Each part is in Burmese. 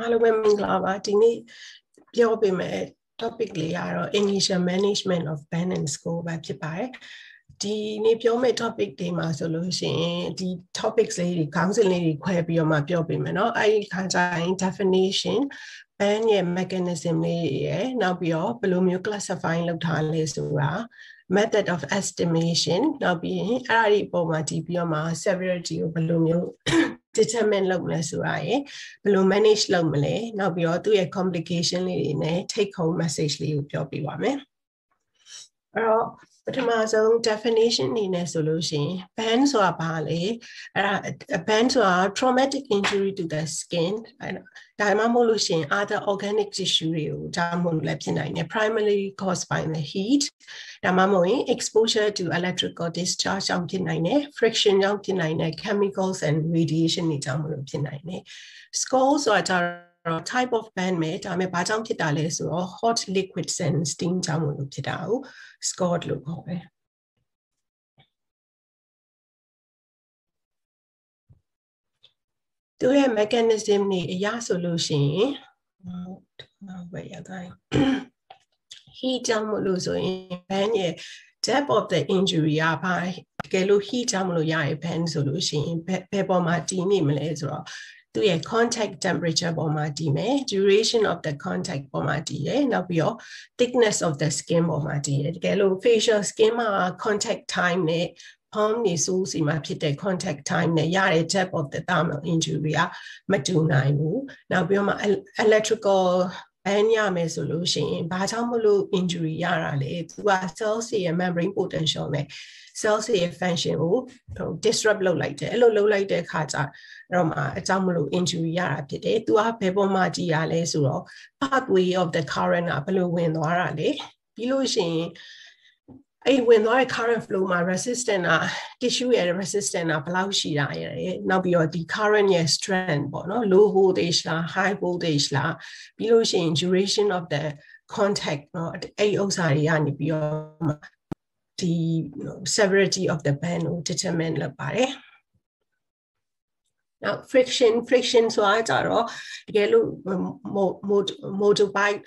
အားလုံးပဲမင်္ဂလာပါဒီနေ့ပြောပေးမယ် topic လေးကတော့ initial management of band and score ပဲဖြစ်ပါတယ်ဒီနေ့ပြောမယ့် topic တွေမှာဆိုလို့ရှိရင်ဒီ topics လေးတွေခေါင်းစဉ်လေးတွေခွဲပြီးတော့မှပြောပေးမယ်เนาะအဲဒီခါကျရင် definition band ရဲ့ mechanism လေးရယ်နောက်ပြီးတော့ဘယ်လိုမျိုး classify လုပ်ထားလဲဆိုတာ method of estimation နောက်ပြီးရင်အဲ့ဒါဒီအပေါ်မှာတည်ပြီးတော့မှ severity ကိုဘယ်လိုမျိုး determine လုပ်မလဲဆိုတာရယ်ဘယ်လို manage လုပ်မလဲနောက်ပြီးတော့သူ့ရဲ့ complication လေးတွေနဲ့ take home message လေးကိုပြောပြပါမယ်အဲ့တော့ ပထမဆုံး definition အနေနဲ့ဆိုလို့ရှိရင် ban ဆိုတာဘာလဲအဲ့ဒါ ban ဆိုတာ traumatic injury to the skin အဲ့ဒါမှမဟုတ်လို့ရှိရင် other organic tissue တွေကိုဒါမှမဟုတ်လည်းဖြစ်နိုင်တယ် primarily caused by the heat ဒါမှမဟုတ်ရင် exposure to electrical discharge ကြောင့်ဖြစ်နိုင်တယ် friction ကြောင့်ဖြစ်နိုင်တယ် chemicals and radiation တွေကြောင့်မလို့ဖြစ်နိုင်တယ် skull ဆိုတာ တော့ type of band ပဲဒါပေမဲ့ဘာကြောင့်ဖြစ်တာလဲဆိုတော့ hot liquids and steam ကြောင့်မလို့ဖြစ်တာကို scald လို့ခေါ်တယ်သူရဲ့ mechanism နေအရာဆိုလို့ရှိရင်ဘယ်ရတိုင်း heat ကြောင့်မလို့ဆိုရင် band ရဲ့ depth of the injury ကဘာတကယ်လို့ heat ကြောင့်မလို့ရရဲ့ band ဆိုလို့ရှိရင်ဘယ်ပေါ်မှာတည်နေမလဲဆိုတော့ သူရဲ့ contact temperature ပေါ်မှာတည်မယ် duration of the contact ပေါ်မှာတည်ရယ်နောက်ပြီးတော့ thickness of the skin ပေါ်မှာတည်ရယ်တကယ်လို့ facial skin မှာ contact time နဲ့ palm နေဆိုးစီမှာဖြစ်တဲ့ contact time နဲ့ရတဲ့ depth of the thermal injury ကမတူနိုင်ဘူးနောက်ပြီးတော့မှ electrical ဘန်းရမယ်ဆိုလို့ရှိရင်ဘာကြောင့်မလို့ injury ရတာလဲသူက cells ရဲ့ membrane potential နဲ့ cells ရဲ့ function ကို disrupt လုပ်လိုက်တယ်အဲ့လိုလုပ်လိုက်တဲ့အခါကျတော့မှအကြောင်းမလို့ injury ရတာဖြစ်တယ်သူကဘယ်ပေါ်မှာကြည်ရလဲဆိုတော့ pathway of the current ကဘယ်လိုဝင်သွားတာလဲပြီးလို့ရှိရင် အဲ့ဝင်သွားတဲ့ current flow မှာ resistant က tissue ရဲ့ resistant ကဘယ်လောက်ရှိတာရယ်နောက်ပြီးတော့ဒီ current ရဲ့ strength ပေါ့နော် low voltage လား high voltage လားပြီးလို့ရှိရင် duration of the contact เนาะအဲ့ဥစ္စာတွေကနေပြီးတော့ဒီ severity of the band ကို determine လုပ်ပါတယ် now now, friction, friction, um, so I don't know, yellow motorbike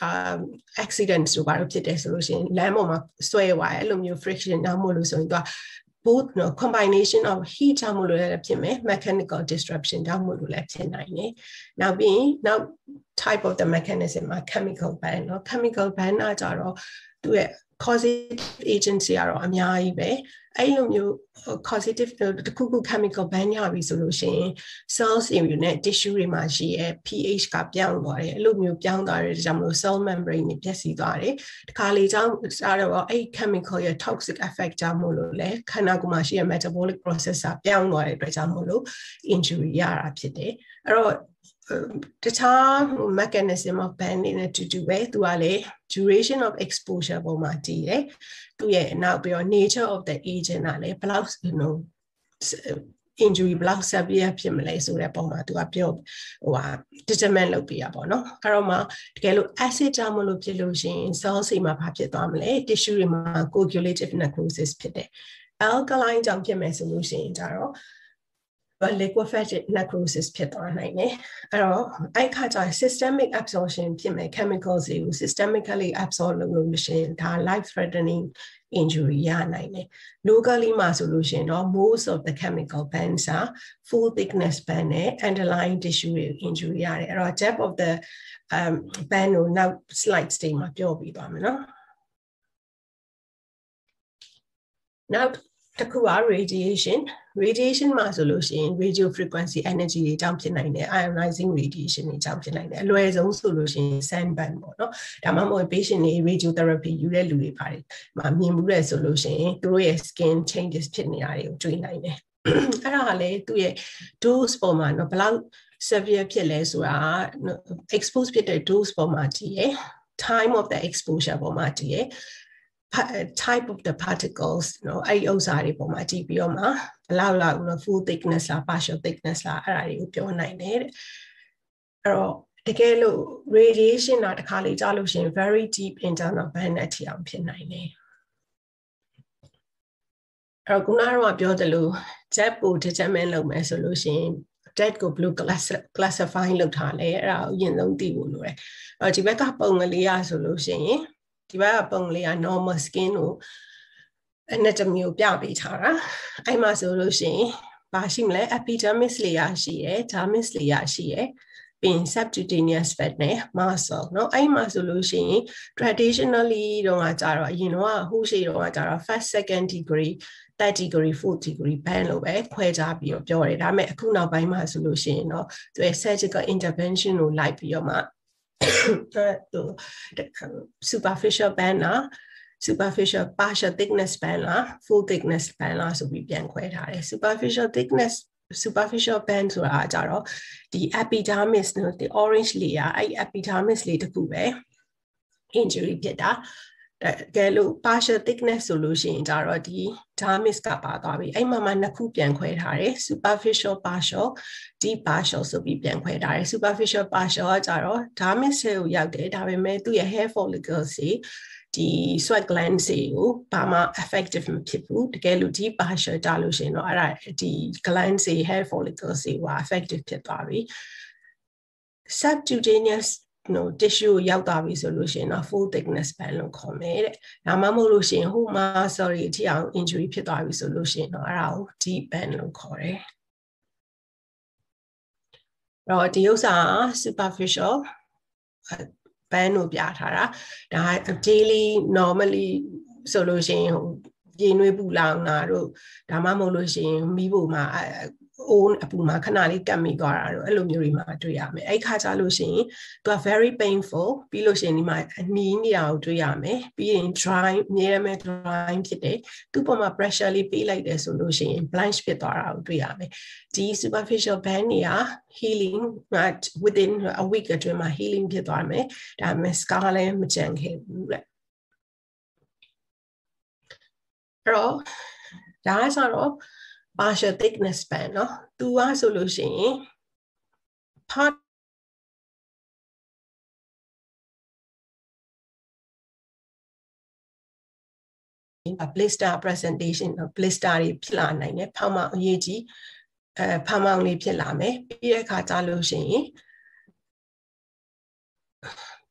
accidents, so I did a solution. Lemon, so I know friction, now molusson, both no combination of heat, I'm going to mechanical disruption, I'm going to Now, B. now type of the mechanism, a chemical ban, or chemical ban, I don't do it causative agent I don't အဲ့လိုမျိုး causative တခုခု chemical ဘန်းရပြီဆိုလို့ရှိရင် cells တွေနဲ့ tissue တွေမှာရှိရဲ့ pH ကပြောင်းသွားတယ်အဲ့လိုမျိုးပြောင်းသွားတဲ့ကြောင့်မလို့ cell membrane တွေပျက်စီးသွားတယ်တခါလေကြောင့်စားတော့အဲ့ chemical ရဲ့ toxic effect ကြောင့်မို့လို့လေခန္ဓာကိုယ်မှာရှိရဲ့ metabolic process ကပြောင်းသွားတဲ့အတွက်ကြောင့်မို့လို့ injury ရတာဖြစ်တယ်အဲ့တော့ တခြား mechanism of bending နဲ့တူတူပဲသူကလေ duration of exposure ပုံမှာတည်တယ်သူရဲ့နောက်ပြီးတော့ nature of the agent ကလည်းဘယ်လောက် you know injury ဘယ်လောက် severe ဖြစ်မလဲဆိုတဲ့ပုံမှာသူကပြောဟိုဟာ determine လုပ်ပြရပါတော့အဲ့တော့မှတကယ်လို့ acid ကြောင့်မလို့ဖြစ်လို့ရှိရင် cell စီမှာဘာဖြစ်သွားမလဲ tissue တွေမှာ coagulative necrosis ဖြစ်တယ် alkaline ကြောင့်ဖြစ်မယ်ဆိုလို့ရှိရင်ဒါတော့ liquefied necrosis ဖြစ်သွားနိုင်တယ်အဲ့တော့အဲ့ခါကျ systemic absorption ဖြစ်မယ် chemicals တွေကို systemically absorb လုပ်လို့ရှိရင်ဒါ life threatening injury ရနိုင်တယ် locally မှာဆိုလို့ရှိရင်တော့ most of the chemical bands are full thickness band နဲ့ underlying tissue injury ရတယ်အဲ့တော့ depth of the um band ကိုနောက် slides တွေမှာပြောပြသွားမယ်နော်နောက် တစ်ခုက radiation radiation မှာဆိုလို့ရှိရင် radio frequency energy တွေကြောင့်ဖြစ်နိုင်တယ် ionizing radiation တွေကြောင့်ဖြစ်နိုင်တယ်အလွယ်ဆုံးဆိုလို့ရှိရင် sunburn ပေါ့နော်ဒါမှမဟုတ် patient တွေ radiotherapy ယူတဲ့လူတွေပါတယ်မှာမြင်မှုတဲ့ဆိုလို့ရှိရင်သူတို့ရဲ့ skin changes ဖြစ်နေတာတွေကိုတွေ့နိုင်တယ်အဲ့ဒါကလည်းသူ့ရဲ့ dose ပေါ်မှာနော်ဘယ်လောက် severe ဖြစ်လဲဆိုတာ expose ဖြစ်တဲ့ dose ပေါ်မှာတည်ရယ် time of the exposure ပေါ်မှာတည်ရယ် type of the particles နော်အဲ့ဒီဥစ္စာတွေပုံမှာကြည့်ပြီးတော့မှဘလောက်လောက်နော် full thickness လား partial thickness လားအဲ့ဒါတွေကိုပြောနိုင်တယ်တဲ့အဲ့တော့တကယ်လို့ radiation တာတစ်ခါလေကြားလို့ရှိရင် very deep internal band အထိအောင်ဖြစ်နိုင်တယ်အဲ့တော့ခုနကတော့ပြောသလို jet ကို determine လုပ်မယ်ဆိုလို့ရှိရင် dead ကိုဘယ်လို classify လုပ်ထားလဲအဲ့ဒါကိုအရင်ဆုံးသိဖို့လိုတယ်အဲ့တော့ဒီဘက်ကပုံကလေးရဆိုလို့ရှိရင် ဒီဘက်ကပုံလေးက normal skin ကို anatomy ကိုပြပေးထားတာအဲ့မှာဆိုလို့ရှိရင်ဘာရှိမလဲ epidermis layer ရှိရယ် dermis layer ရှိရယ်ပြီး subcutaneous fat နဲ့ muscle เนาะအဲ့မှာဆိုလို့ရှိရင် traditionally တော့ကကြတော့အရင်တော့ဟိုရှိတော့ကကြတော့ first second degree third degree fourth degree band လို့ပဲခွဲခြားပြီးတော့ပြောတယ်ဒါပေမဲ့အခုနောက်ပိုင်းမှာဆိုလို့ရှိရင်တော့သူရဲ့ surgical intervention ကိုလိုက်ပြီးတော့မှသူ superficial band လား superficial partial thickness band လား full thickness band လားဆိုပြီးပြန်ခွဲထားတယ် superficial thickness superficial band ဆိုတာကြတော့ဒီ epidermis နော်ဒီ orange layer အဲ့ epidermis လေးတခုပဲ injury ဖြစ်တာတကယ်လို့ partial thickness ဆိုလို့ရှိရင်ကြတော့ဒီ dermis ကပါသွားပြီအဲ့မှာမှနှစ်ခုပြန်ခွဲထားတယ် superficial partial deep partial ဆိုပြီးပြန်ခွဲထားတယ် superficial partial ကကြတော့ dermis ကိုရောက်တယ်ဒါပေမဲ့သူ့ရဲ့ hair follicles တွေဒီ sweat gland တွေကိုဘာမှ effective မဖြစ်ဘူးတကယ်လို့ deep partial ကြလို့ရှိရင်တော့အဲ့ဒါဒီ gland တွေ hair follicles တွေက effective ဖြစ်သွားပြီ subcutaneous no tissue ရောက်သွားပြီဆိုလို့ရှိရင်တော့ full thickness band လို့ခေါ်မယ်တဲ့။ဒါမှမဟုတ်လို့ရှိရင်ဟိုမှာ sorry အထိအောင် injury ဖြစ်သွားပြီဆိုလို့ရှိရင်တော့အဲ့ဒါကို deep band လို့ခေါ်တယ်။အဲ့တော့ဒီဥစ္စာ superficial band ကိုပြထားတာဒါ daily normally ဆိုလို့ရှိရင်ဟိုရေနွေးပူလောင်တာတို့ဒါမှမဟုတ်လို့ရှိရင်မိဖို့မှာ အိုးအပူမှာခဏလေးကတ်မိသွားတာတော့အဲ့လိုမျိုးတွေမှာတွေ့ရမယ်အဲ့ခါကြလို့ရှိရင်သူက very painful ပြီးလို့ရှိရင်ဒီမှာအနီးနေရာကိုတွေ့ရမယ်ပြီးရင် dry မြဲမယ် dry ဖြစ်တယ်သူ့ပေါ်မှာ pressure လေးပေးလိုက်တယ်ဆိုလို့ရှိရင် blanch ဖြစ်သွားတာကိုတွေ့ရမယ်ဒီ superficial band တွေက healing within a week အတွင်းမှာ healing ဖြစ်သွားမယ်ဒါပေမဲ့ scar လည်းမကြံခဲ့ဘူးလေအဲ့တော့ဒါဆိုတော့ partial thickness span เนาะသူကဆိုလို့ရှိရင် part blister presentation blister တွေဖြစ်လာနိုင်တယ်ဖောင်းမောင်အရေးကြီးအဲဖောင်းမောင်လေးဖြစ်လာမယ်ပြီးတဲ့အခါကျလို့ရှိရင်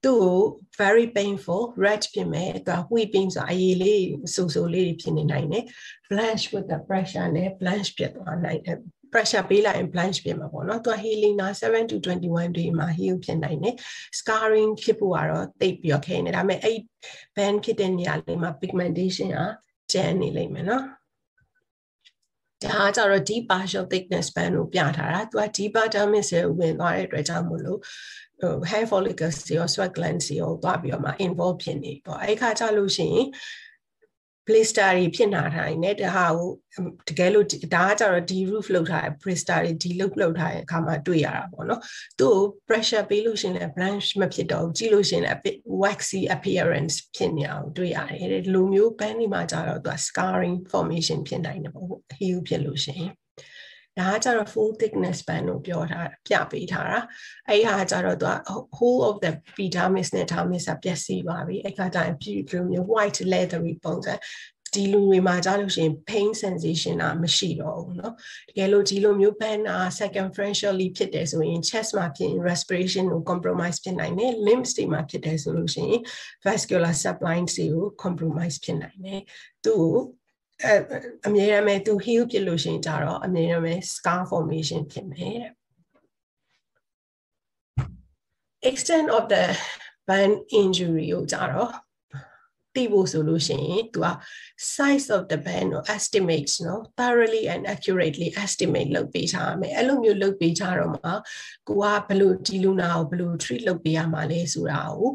သူ့ကို very painful red ဖြစ်မယ်သူက weeping ဆိုအရေးလေးဆူဆူလေးဖြစ်နေနိုင်တယ် blanch with the pressure နဲ့ blanch ဖြစ်သွားနိုင်တယ် pressure ပေးလိုက်ရင် blanch ဖြစ်မှာပေါ့နော်သူက healing နာ7 to 21 day မှာ heal ဖြစ်နိုင်တယ် scarring ဖြစ်ဖို့ကတော့တိတ်ပြီးတော့ခဲနေဒါပေမဲ့အဲ့ band ဖြစ်တဲ့နေရာလေးမှာ pigmentation ကကျန်နေလိမ့်မယ်နော် ဒါကကြတော့ deep partial thickness band ကိုပြထားတာသူက deeper dermis ကိုဝင်သွားတဲ့အတွက်ကြောင့်မို့လို့ဟို hair follicles တွေရော sweat glands တွေရောသွားပြီးတော့မှ involve ဖြစ်နေပေါ့အဲ့ခါကြလို့ရှိရင် blister တွေဖြစ်လာတိုင်းနဲ့တဟာကိုတကယ်လို့ဒါကကြတော့ D roof လောက်ထားတဲ့ blister တွေ D look လောက်ထားတဲ့အခါမှာတွေ့ရတာပေါ့နော်သူ့ကို pressure ပေးလို့ရှိရင်လည်း blanch မဖြစ်တော့ဘူးကြည့်လို့ရှိရင်လည်း waxy appearance ဖြစ်နေအောင်တွေ့ရတယ်ဒီလိုမျိုး band တွေမှာကြတော့သူက scarring formation ဖြစ်နိုင်တယ်ပေါ့ heal ဖြစ်လို့ရှိရင် ဒါကကြတော့ full thickness band ကိုပြောထားပြပေးထားတာအဲ့ဟာကြတော့သူက whole of the epidermis နဲ့ dermis ကပျက်စီးပါပြီအဲ့ခါကျရင်ဒီလိုမျိုး white leathery ပုံစံဒီလူတွေမှာကြားလို့ရှိရင် pain sensation อ่ะမရှိတော့ဘူးเนาะတကယ်လို့ဒီလိုမျိုး band อ่ะ circumferentially ဖြစ်တယ်ဆိုရင် chest မှာဖြစ်ရင် respiration ကို compromise ဖြစ်နိုင်တယ် limbs တွေမှာဖြစ်တယ်ဆိုလို့ရှိရင် vascular sublines တွေကို compromise ဖြစ်နိုင်တယ်သူ့ကို အဲအမြဲတမ်းပဲသူ heal ဖြစ်လို့ရှိရင်ကြတော့အမြဲတမ်းပဲ scar formation ဖြစ်မယ်တဲ့ extent of the burn injury ကိုကြတော့သိဖို့ဆိုလို့ရှိရင်သူက size of the band ကို estimates နော် thoroughly and accurately estimate လုပ်ပေးထားရမယ်အဲ့လိုမျိုးလုပ်ပေးထားတော့မှကိုကဘယ်လိုဒီလူနာကိုဘယ်လို treat လုပ်ပေးရမှာလဲဆိုတာကို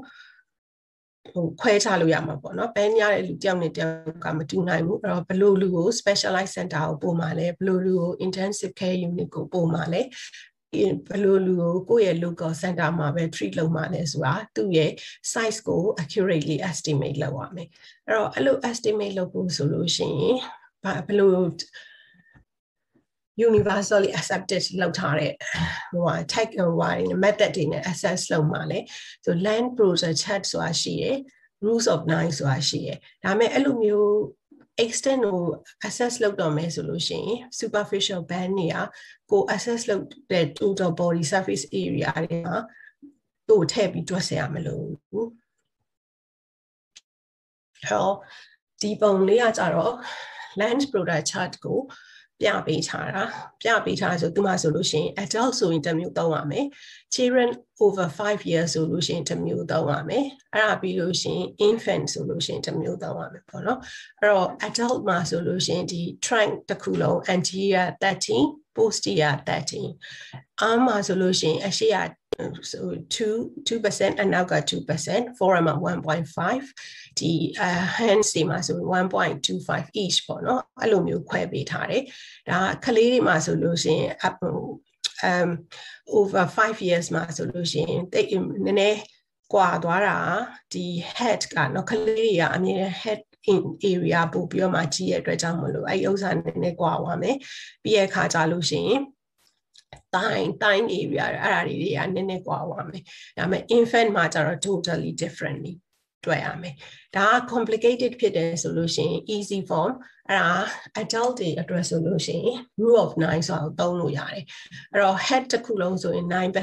ဟိုခွဲခြားလို့ရမှာပေါ့နော်ဘယ်ညတဲ့လူတယောက်နဲ့တယောက်ကမတူနိုင်ဘူးအဲ့တော့ဘလို့လူကို specialized center ကိုပို့မှာလဲဘလို့လူကို intensive care unit ကိုပို့မှာလဲဘလို့လူကိုကိုယ့်ရဲ့ local center မှာပဲ treat လုပ်မှာလဲဆိုတာသူ့ရဲ့ size ကို accurately estimate လုပ်ရမယ်အဲ့တော့အဲ့လို estimate လုပ်ဖို့ဆိုလို့ရှိရင်ဘလို့ universally accepted လောက်ထားတဲ့ဟိုဟာ tag ဟိုဟာ method တွေနဲ့ assess လုပ်မှာလေဆို land process chat ဆိုတာရှိရယ် rules of nine ဆိုတာရှိရယ်ဒါပေမဲ့အဲ့လိုမျိုး extend ကို access လုပ်တော့မယ်ဆိုလို့ရှိရင် superficial band တွေကကို access လုပ်တဲ့ total body surface area တွေမှာတို့ထည့်ပြီးတွက်ဆရာမလို့ဘူးဟောဒီပုံလေးကကြတော့ land product chart ကို ပြပေးထားတာပြပေးထားဆိုသူမှဆိုလို့ရှိရင် adult ဆိုရင်တစ်မျိုးသုံးရမယ် children over 5 years ဆိုလို့ရှိရင်တစ်မျိုးသုံးရမယ်အဲ့ဒါပြီးလို့ရှိရင် infant ဆိုလို့ရှိရင်တစ်မျိုးသုံးရမယ်ပေါ့နော်အဲ့တော့ adult မှာဆိုလို့ရှိရင်ဒီ trunk တစ်ခုလုံး anterior 13 posterior 13 arm မှာဆိုလို့ရှိရင်အရှိရ so 2 2%အနောက်က2% forum 1.5ဒီ uh hands တွေမှာဆို1.25 each ပေါ့နော်အဲ့လိုမျိုးခွဲပေးထားတယ်ဒါကလေးတွေမှာဆိုလို့ရှိရင် up um over 5 years မှာဆိုလို့ရှိရင်တိတ်နည်းနည်းကွာသွားတာဒီ head ကနော်ကလေးတွေကအမြဲ head in area ပို့ပြီးတော့မှကြီးရဲ့အတွက်ကြောင့်မလို့အဲ့ဥစ္စာနည်းနည်းကွာသွားမယ်ပြီးရဲ့ခါကြလို့ရှိရင် တိုင်းတိုင်း area အဲ့ဒါတွေတွေကနည်းနည်းကွာသွားမယ်ဒါပေမဲ့ infant မှာကျတော့ totally differently တွေ့ရမယ်ဒါက complicated ဖြစ်တယ်ဆိုလို့ရှိရင် easy form အဲ့ဒါ adult တွေအတွက်ဆိုလို့ရှိရင် rule of 9ဆိုတော့သုံးလို့ရတယ်အဲ့တော့ head တစ်ခုလုံးဆိုရင်9%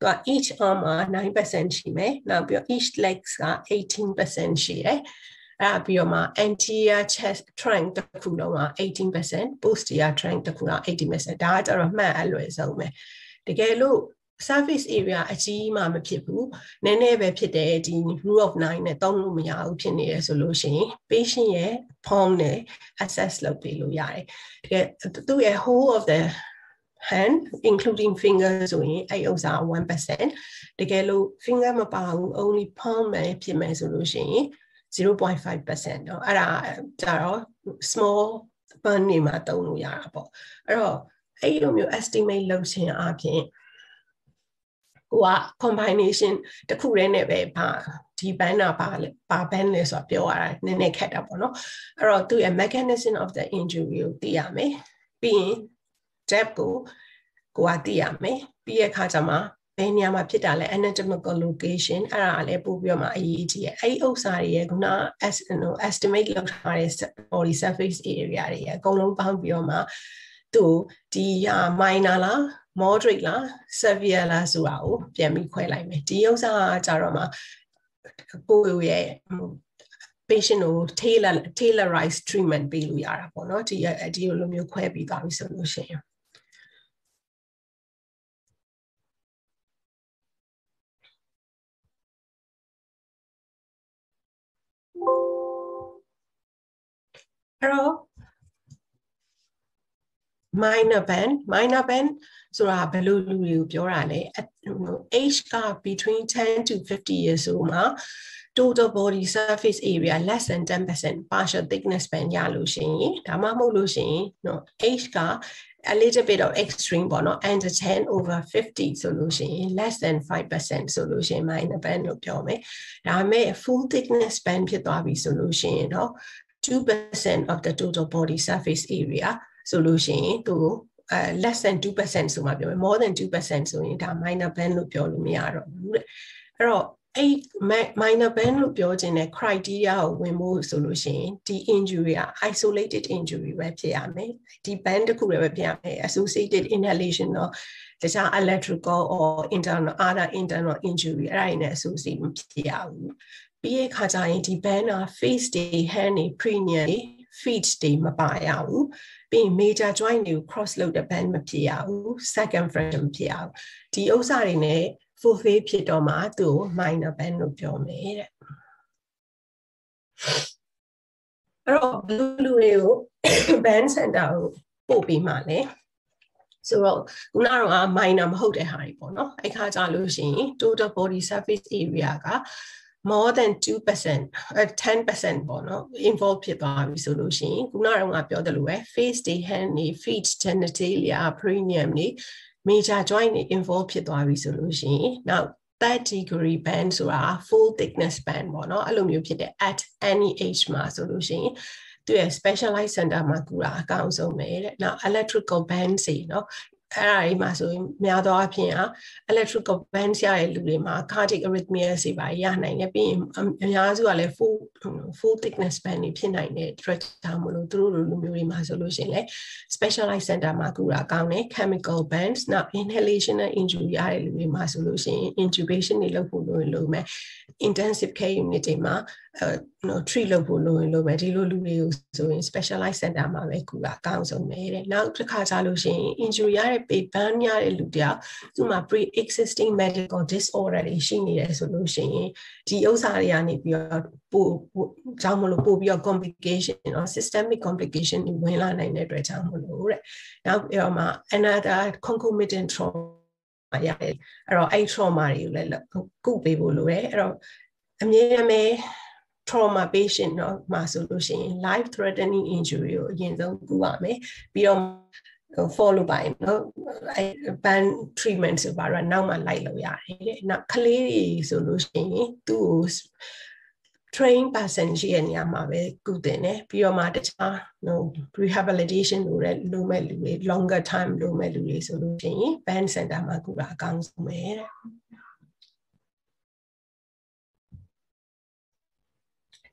သူက each arm မှာ9%ရှိမယ်နောက်ပြီးတော့ each legs က18%ရှိတယ် အဲ့ပြီးတော့မှ anterior chest trunk တစ်ခုလုံးက18% posterior trunk တစ်ခုက80%ဒါကကျတော့မှတ်အလွယ်ဆုံးပဲတကယ်လို့ surface area အကြီးမှမဖြစ်ဘူးနည်းနည်းပဲဖြစ်တယ်ဒီ rule of 9နဲ့သုံးလို့မရဘူးဖြစ်နေရဆိုလို့ရှိရင် patient ရဲ့ palm နဲ့ access လုပ်ပေးလို့ရတယ်တကယ်သူ့ရဲ့ whole of the hand including finger ဆိုရင်အဲ့ဥစ္စာ1%တကယ်လို့ finger မပါဘူး only palm ပဲဖြစ်မယ်ဆိုလို့ရှိရင် 0.5%เนาะအဲ့ဒါကြတော့ small burn နေမှာတုံးလို့ရတာပေါ့အဲ့တော့အဲ့လိုမျိုး estimate လုပ်ခြင်းအပြင်ကိုက combination တစ်ခုတည်းနဲ့ပဲပါဒီ band နာပါလဲပါ band လဲဆိုတော့ပြောရတာနည်းနည်းခက်တာပေါ့နော်အဲ့တော့သူရဲ့ mechanism of the injury ကိုသိရမယ်ပြီးရင် depth ကိုကိုကသိရမယ်ပြီးရဲ့ခါကျမှ ဘယ်နေရာမှာဖြစ်တာလဲ anatomical location အဲ့ဒါလည်းပို့ပြီးတော့မှအရေးကြီးရဲ့အဲ့ဒီဥစ္စာတွေရဲ့ခုန estimate လုပ်ထားတဲ့ body surface area တွေရဲ့အကုန်လုံးပေါင်းပြီးတော့မှသူဒီဟာ minor လား moderate လား severe လားဆိုတာကိုပြန်ပြီးခွဲလိုက်မယ်ဒီဥစ္စာကကြတော့မှကိုယ့်ရဲ့ patient ကို tailor tailorize treatment ပေးလို့ရတာပေါ့နော်ဒီဒီလိုမျိုးခွဲပြီးသွားပြီဆိုလို့ရှိရင် minor band minor band ဆိုတာဘယ်လိုလူတွေကိုပြောတာလဲ age က between 10 to 50 years ဆိုမှာ total body surface area less than 10% partial thickness band ရလို့ရှိရင်ဒါမှမဟုတ်လို့ရှိရင်เนาะ age က a little bit of extreme ပေါ့နော် under 10 over 50ဆိုလို့ရှိရင် less than 5%ဆိုလို့ရှိရင် minor band လို့ပြောမယ်ဒါပေမဲ့ full thickness band ဖြစ်သွားပြီဆိုလို့ရှိရင်เนาะ 2% of the total body surface area ဆိုလို့ရှိရင်သူအဲ less than 2%ဆိုမှပြောမယ် more than 2%ဆိုရင်ဒါ minor band လို့ပြောလို့မရတော့ဘူးတဲ့အဲ့တော့အဲ့ minor band လို့ပြောခြင်းတဲ့ criteria ကိုဝင်ဖို့ဆိုလို့ရှိရင်ဒီ injury က isolated injury ပဲဖြစ်ရမယ်ဒီ band တစ်ခုလည်းပဲဖြစ်ရမယ် associated inhalation တော့တခြား electrical or internal other internal injury အဲ့ဒါတွေနဲ့ associate မဖြစ်ရဘူး ပြီးရခါကျရင်ဒီ band က face တွေ hand တွေ premium တွေ feet တွေမပါရဘူးပြီး major joint တွေကို cross လုပ်တဲ့ band မဖြစ်ရဘူး second fracture မဖြစ်ရဘူးဒီဥစ္စာတွေ ਨੇ fulfill ဖြစ်တော့မှသူ့ minor band လို့ပြောမယ်တဲ့အဲ့တော့ဘလူးလူတွေကို band center ကိုပို့ပြီးမှလဲဆိုတော့ခုနကတော့ minor မဟုတ်တဲ့ဟာတွေပေါ့နော်အဲ့ခါကြလို့ရှိရင် total body surface area က more than 2% 10%ပေါ့နော် involve ဖြစ်သွားပြီဆိုလို့ရှိရင်ခုနကတော့ပြောတယ်လို့ပဲ face တွေ hand တွေ feet genitalia premium တွေ major joint တွေ involve ဖြစ်သွားပြီဆိုလို့ရှိရင်နောက်3 degree band ဆိုတာ full thickness band ပေါ့နော်အဲ့လိုမျိုးဖြစ်တဲ့ at any age မှာဆိုလို့ရှိရင်သူရဲ့ specialized center မှာကူတာအကောင်းဆုံးပဲတဲ့နောက် electrical band စီနော် အဲ့ဒါကြီးမှာဆိုရင်များသောအားဖြင့် electrical band ရတဲ့လူတွေမှာ cardiac arrhythmia တွေပါရနိုင်တယ်ပြီးရင်အများစုကလည်း full full thickness band တွေဖြစ်နိုင်တဲ့ drug ကြောင့်မလို့သူတို့လိုလူမျိုးတွေမှာဆိုလို့ရှိရင်လည်း specialized center မှာကူတာကောင်းတယ် chemical bands နောက် inhalation နဲ့ injury ရတဲ့လူတွေမှာဆိုလို့ရှိရင် intubation တွေလုပ်ဖို့လိုရင်လိုမယ် intensive care unit တွေမှာအဲ နော် treat လုပ်ဖို့လိုရင်လိုမယ်ဒီလိုလူတွေကိုဆိုရင် specialized center မှာပဲကူတာအကောင်းဆုံးပဲတဲ့နောက်တစ်ခါကြလို့ရှိရင် injury ရတဲ့ pay ban ရတဲ့လူတယောက်သူ့မှာ pre existing medical disorder တွေရှိနေတယ်ဆိုလို့ရှိရင်ဒီဥစ္စာတွေကနေပြီးတော့ပို့ကြောင့်မလို့ပို့ပြီးတော့ complication နော် systemic complication တွေဝင်လာနိုင်တဲ့အတွက်ကြောင့်မလို့တဲ့နောက်ပြီးတော့မှ another concomitant trauma ရတယ်အဲ့တော့အဲ့ trauma တွေကိုလည်းကုပေးဖို့လိုတယ်အဲ့တော့အမြဲတမ်း trauma patient เนาะမှာဆိုလို့ရှိရင် life threatening injury ကိုအရင်ဆုံးကူရမယ်ပြီးတော့ follow ပါရင်เนาะအဲ ban treatment ဆိုပါတော့နောက်မှလိုက်လို့ရတယ်တဲ့နောက်ကလေးတွေဆိုလို့ရှိရင်သူ့ကို train person ရှိတဲ့နေရာမှာပဲကုသင်တယ်ပြီးတော့မှတခြား no rehabilitation လို့တဲ့လိုမဲ့လူတွေ longer time လိုမဲ့လူတွေဆိုလို့ရှိရင် band center မှာကုတာအကောင်းဆုံးပဲတဲ့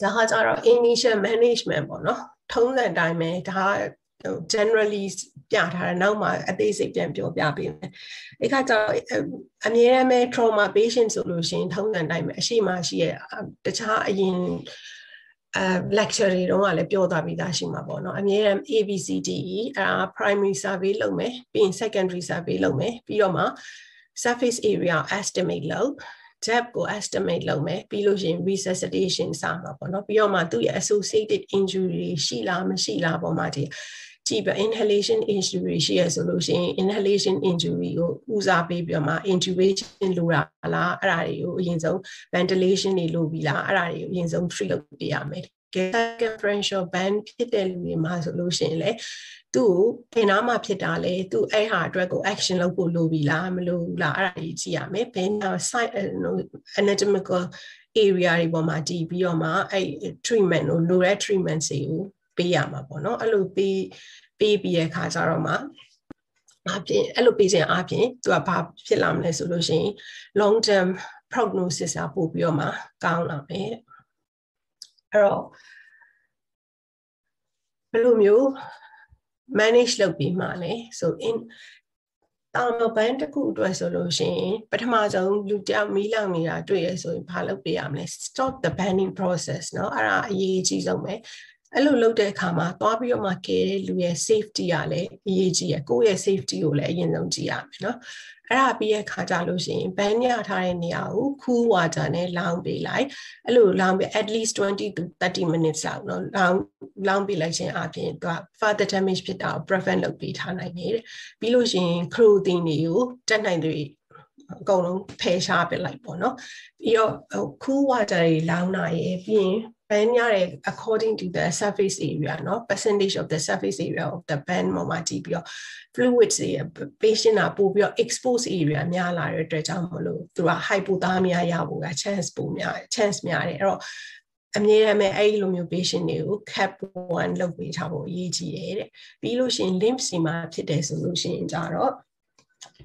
ဒါဟာကြတော့ initial management ပေါ့နော်ထုံးစံတိုင်းပဲဒါဟို generally ပြထားတယ်နောက်မှအသေးစိတ်ပြန်ပြောပြပေးမယ်။အဲ့ခါကျတော့အမြဲတမ်းပဲ trauma patient ဆိုလို့ရှိရင်ထုံးစံတိုင်းပဲအရှိမရှိရဲ့တခြားအရင်အဲ lecture တွေတော့လည်းပြောသွားပြီးသားရှိမှာပေါ့နော်အမြဲတမ်း ABCDE အဲ primary survey လုပ်မယ်ပြီးရင် secondary survey လုပ်မယ်ပြီးတော့မှ surface area estimate လုပ် depth ကို estimate လုပ်မယ်ပြီးလို့ရှိရင် resuscitation စမှာပေါ့နော်ပြီးတော့မှသူ့ရဲ့ associated injury ရှိလားမရှိလားပေါ့မှာဒီကြည့်ပြ inhalation injury ရှိရဆိုလို့ရှိရင် inhalation injury ကိုဦးစားပေးပြီးတော့မှ intubation လိုတာလားအဲ့ဒါတွေကိုအရင်ဆုံး ventilation တွေလိုပြီလားအဲ့ဒါတွေကိုအရင်ဆုံး treat လုပ်ပေးရမယ် differential band ဖြစ်တဲ့လူတွေမှာဆိုလို့ရှိရင်လေသူ့ဘယ်နာမှာဖြစ်တာလဲသူအဲ့ဟာအတွက်ကို action လုပ်ဖို့လိုပြီလားမလိုဘူးလားအဲ့ဒါကြီးကြည့်ရမယ်ဘယ်နာ site anatomical area တွေပေါ်မှာတည်ပြီးတော့မှအဲ့ treatment ကိုလိုတဲ့ treatment တွေကိုပေးရမှာပေါ့နော်အဲ့လိုပေးပေးပြီးရခါကြတော့မှအပြင်အဲ့လိုပေးခြင်းအပြင်သူကဘာဖြစ်လာမလဲဆိုလို့ရှိရင် long term prognosis ကပို့ပြီးတော့မှကောင်းလာမယ် အဲ့တော့ဘယ်လိုမျိုး manage လုပ်ပြီးမှလဲဆို in တာမဘန်တစ်ခုအတွက်ဆိုလို့ရှိရင်ပထမဆုံးလူတယောက်မီးလောင်နေတာတွေ့ရဆိုရင်ဘာလုပ်ပေးရမလဲ stop the banning process เนาะအဲ့ဒါအရေးကြီးဆုံးပဲ အဲ့လိုလုပ်တဲ့အခါမှာသွားပြီးတော့မှကဲတဲ့လူရဲ့ safety ကလည်းအရေးကြီးရယ်ကိုယ့်ရဲ့ safety ကိုလည်းအရင်ဆုံးကြည့်ရမယ်နော်အဲ့ဒါပြီးရဲ့ခါကြလို့ရှိရင်ဘန်းညထားတဲ့နေရာကို cool water နဲ့လောင်းပေးလိုက်အဲ့လိုလောင်းပေး at least 20 to 30 minutes လောက်နော်လောင်းလောင်းပေးလိုက်ခြင်းအပြင်သူက further damage ဖြစ်တာကို prevent လုပ်ပေးထားနိုင်တယ်ပြီးလို့ရှိရင် protein တွေကိုတက်နိုင်တွေအကုန်လုံးဖယ်ရှားပစ်လိုက်ပေါ့နော်ပြီးတော့ cool water တွေလောင်းနိုင်ရပြီးရင် band ရတဲ့ according to the surface area เนาะ percentage of the surface area of the band မှာမှာကြည့်ပြီးတော့ fluids တွေ patient ကပို့ပြီးတော့ expose area များလာတဲ့အတွက်ကြောင့်မလို့သူက hypothermia ရဖို့က chance ပိုများ chance များတယ်အဲ့တော့အမြဲတမ်းအဲ့လိုမျိုး patient တွေကို cap 1လုပ်ပေးထားဖို့အရေးကြီးတယ်တဲ့ပြီးလို့ရှိရင် lymph စီမှာဖြစ်တယ်ဆိုလို့ရှိရင်ကြတော့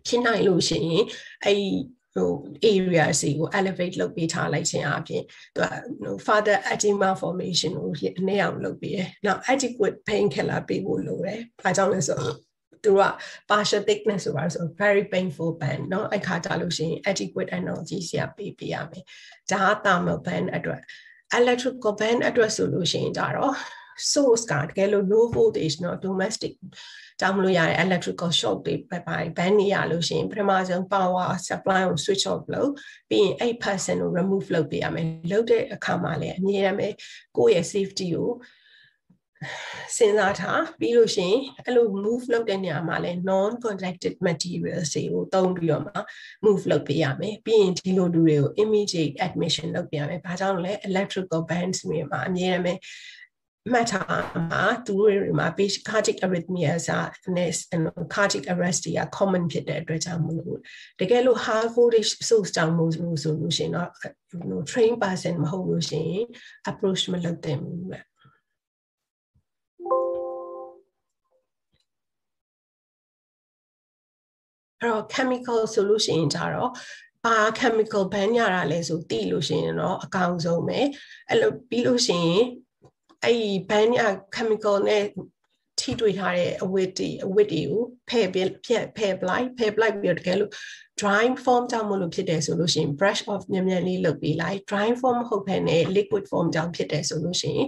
ဖြစ်နိုင်လို့ရှိရင်အဲ့ ဟို area စီကို elevate လုပ်ပေးထားလိုက်ခြင်းအပြင်သူကဟို further edema formation ကိုအနည်းအောင်လုပ်ပေးတယ်။ Now adequate painkiller ပေးဖို့လိုတယ်။ဘာကြောင့်လဲဆိုတော့သူက partial thickness ဆိုတာဆို very painful band เนาะအဲ့ခါကြလို့ရှိရင် adequate analgesia ပေးပေးရမယ်။ဒါက thermal band အတွက် electrical band အတွက်ဆိုလို့ရှိရင်ကြတော့ source ကတကယ်လို့ low voltage เนาะ domestic ကြောင့်မလို့ရတဲ့ electrical shock တွေပဲပါဘန်းနေရလို့ရှိရင်ပထမဆုံး power supply ကို switch off လုပ်ပြီးရင်အဲ့ person ကို remove လုပ်ပေးရမယ်လုပ်တဲ့အခါမှာလည်းအမြဲတမ်းပဲကိုယ့်ရဲ့ safety ကိုစဉ်းစားထားပြီးလို့ရှိရင်အဲ့လို move လုပ်တဲ့နေရာမှာလည်း non conductive materials တွေကိုသုံးပြီးတော့မှ move လုပ်ပေးရမယ်ပြီးရင်ဒီလိုလူတွေကို immediate admission လုပ်ပေးရမယ်ဘာကြောင့်လဲ electrical bands တွေမှာအမြဲတမ်းပဲ မှတ်ထားမှာသူတို့တွေမှာ page cardiac arrhythmia နဲ့ cardiac arrest တွေက common ဖြစ်တဲ့အတွက်ကြောင့်မလို့တကယ်လို့ high voltage source ကြောင့်မို့လို့ဆိုလို့ရှိရင်တော့ train person မဟုတ်လို့ရှိရင် approach မလုပ်သင့်ဘူးလေအဲ့တော့ chemical ဆိုလို့ရှိရင်ကြတော့ဘာ chemical ban ရတာလဲဆိုသိလို့ရှိရင်တော့အကောင်းဆုံးပဲအဲ့လိုပြီးလို့ရှိရင် အဲ့ဒီ ban ရ chemical နဲ့ထိတွေ့ထားတဲ့အဝတ်တွေအဝတ်တွေကိုဖယ်ပြဖယ်ဖယ်ပလိုက်ဖယ်ပလိုက်ပြီးတော့တကယ်လို့ dry form ကြောင့်မလို့ဖြစ်တယ်ဆိုလို့ရှိရင် brush off မြန်မြန်လေးလုပ်ပြီးလိုက် dry form မဟုတ်ဘဲနဲ့ liquid form ကြောင့်ဖြစ်တယ်ဆိုလို့ရှိရင်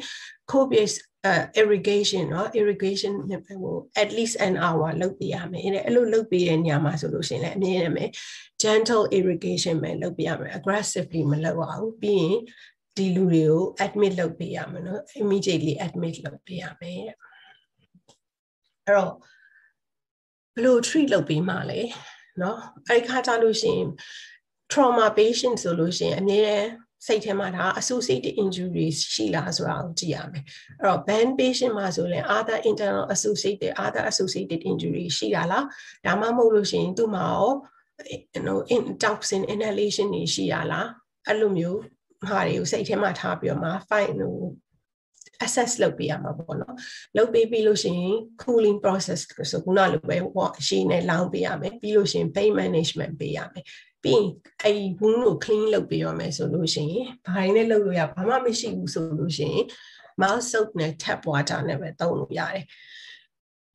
copious uh, irrigation เนาะ irrigation ဟို at least an hour လုပ်ပေးရမယ်တဲ့အဲ့လိုလုပ်ပေးတဲ့ညမှာဆိုလို့ရှိရင်လည်းအမြင်ရမယ် gentle irrigation ပဲလုပ်ပေးရမယ် aggressively မလုပ်အောင်ပြီးရင် ဒီလူတွေကို admit လုပ်ပေးရမယ်နော် immediately admit လုပ်ပေးရမယ်တဲ့အဲ့တော့ဘယ်လို treat လုပ်ပေးမှလဲနော်အဲ့ခါကြလို့ရှိရင် trauma patient ဆိုလို့ရှိရင်အမြဲတမ်းစိတ်ထဲမှာဒါ associated injuries ရှိလားဆိုတာကိုကြည့်ရမယ်အဲ့တော့ band patient မှာဆိုရင် other internal associated other associated injury ရှိတာလားဒါမှမဟုတ်လို့ရှိရင်သူ့မှာရော you know in toxin inhalation တွေရှိရလားအဲ့လိုမျိုး ဟာတွေကိုစိတ်ထဲမှာထားပြီးတော့မှ fine ဟို assess လုပ်ပေးရမှာပေါ့နော်လုပ်ပေးပြီးလို့ရှိရင် cooling process ဆိုခုနလိုပဲဟောရှိနေလောင်းပေးရမယ်ပြီးလို့ရှိရင် pain management ပေးရမယ်ပြီးအဲ့ဒီ wound ကို clean လုပ်ပေးရမယ်ဆိုလို့ရှိရင်ဘာရင်းနဲ့လုပ်လို့ရဘာမှမရှိဘူးဆိုလို့ရှိရင် mouth soap နဲ့ tap water နဲ့ပဲသုံးလို့ရတယ်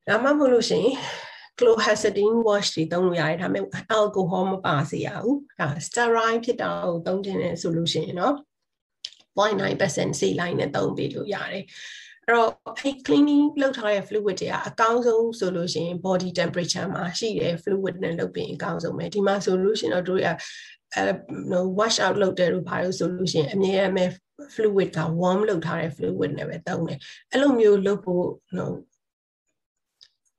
ဒါမှမဟုတ်လို့ရှိရင် chlorhexidine wash တွေသုံးလို့ရတယ်ဒါပေမဲ့ alcohol မပါစေရဘူးဒါ sterile ဖြစ်တာကိုသုံးခြင်းနဲ့ဆိုလို့ရှိရင်เนาะ0.9%စေးလိုက်နဲ့သုံးပေးလို့ရတယ်အဲ့တော့အဲ့ cleaning လုပ်ထားတဲ့ fluid တွေကအကောင်းဆုံးဆိုလို့ရှိရင် body temperature မှာရှိတဲ့ fluid နဲ့လုပ်ပြီးအကောင်းဆုံးပဲဒီမှာဆိုလို့ရှိရင်တော့တို့ရအဲ no wash out လုပ်တယ်လို့ဘာလို့ဆိုလို့ရှိရင်အမြဲတမ်း fluid က warm လုပ်ထားတဲ့ fluid နဲ့ပဲသုံးတယ်အဲ့လိုမျိုးလုပ်ဖို့ no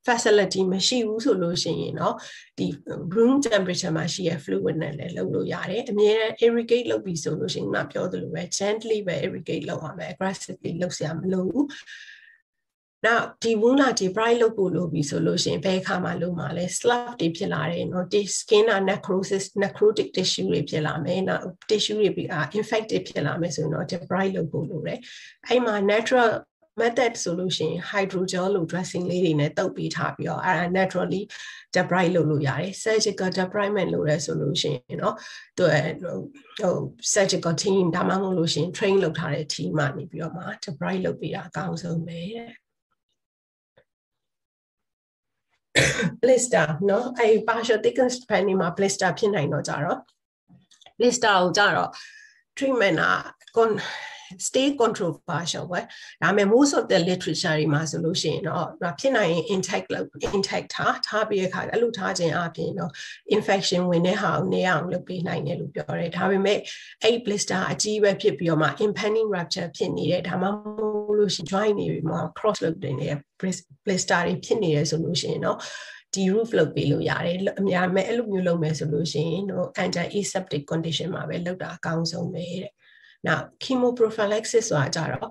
facility မရှိဘူးဆိုလို့ရှိရင်เนาะဒီ room temperature မှာရှိတဲ့ fluid နဲ့လည်းလုပ်လို့ရတယ်အမြဲတမ်း irrigate လုပ်ပြီးဆိုလို့ရှိရင်ငါပြောသလိုပဲ gently ပဲ irrigate လုပ်ရမယ် aggressively လုပ်စရာမလိုဘူးနောက်ဒီ wound လာဒီ bright လုပ်ဖို့လိုပြီဆိုလို့ရှိရင်ဘယ်အခါမှလုပ်မှာလဲ slough တွေဖြစ်လာတယ်เนาะ skin က necrosis necrotic tissue တွေဖြစ်လာမယ်နောက် tissue တွေပြီး infected ဖြစ်လာမယ်ဆိုရင်တော့ bright လုပ်ဖို့လိုတယ်အဲ့မှာ natural method ဆိုလို့ရှိရင် hydrogel လို့ dressing လေးတွေနဲ့တုပ်ပြီးထားပြီးတော့အဲ့ဒါ naturally debride လုပ်လို့ရတယ် surgical debridement လုပ်ရဲဆိုလို့ရှိရင်เนาะသူဟို surgical team ဒါမှမဟုတ်လို့ရှိရင် train လုပ်ထားတဲ့ team မှနေပြီးတော့မှ debride လုပ်ပြီးတာအကောင်းဆုံးပဲတဲ့ blister เนาะအဲ partial thickness span မှာ blister ဖြစ်နိုင်တော့ကြတော့ blister ကိုကြတော့ treatment က stay controversial ပဲဒါပေမဲ့ most of the literature တွေမှာဆိုလို့ရှိရင်တော့ဖြစ်နိုင်ရင် intact လုပ် intact ထားထားပြီးရခါအဲ့လိုထားခြင်းအပြင်တော့ infection ဝင်တဲ့ဟာကိုနေအောင်လုပ်ပေးနိုင်တယ်လို့ပြောတယ်ဒါပေမဲ့အဲ့ blister အကြီးပဲဖြစ်ပြီးတော့မှ impending rupture ဖြစ်နေတယ်ဒါမှမဟုတ်လို့ရှိရင် joint တွေမှာ cross လုပ်တဲ့ blister တွေဖြစ်နေတယ်ဆိုလို့ရှိရင်တော့ဒီ roof လုပ်ပေးလို့ရတယ်အများမဲ့အဲ့လိုမျိုးလုပ်မယ်ဆိုလို့ရှိရင်တော့ anti aseptic condition မှာပဲလုပ်တာအကောင်းဆုံးပဲတဲ့ now chemoprophylaxis ဆိုတာကြတော့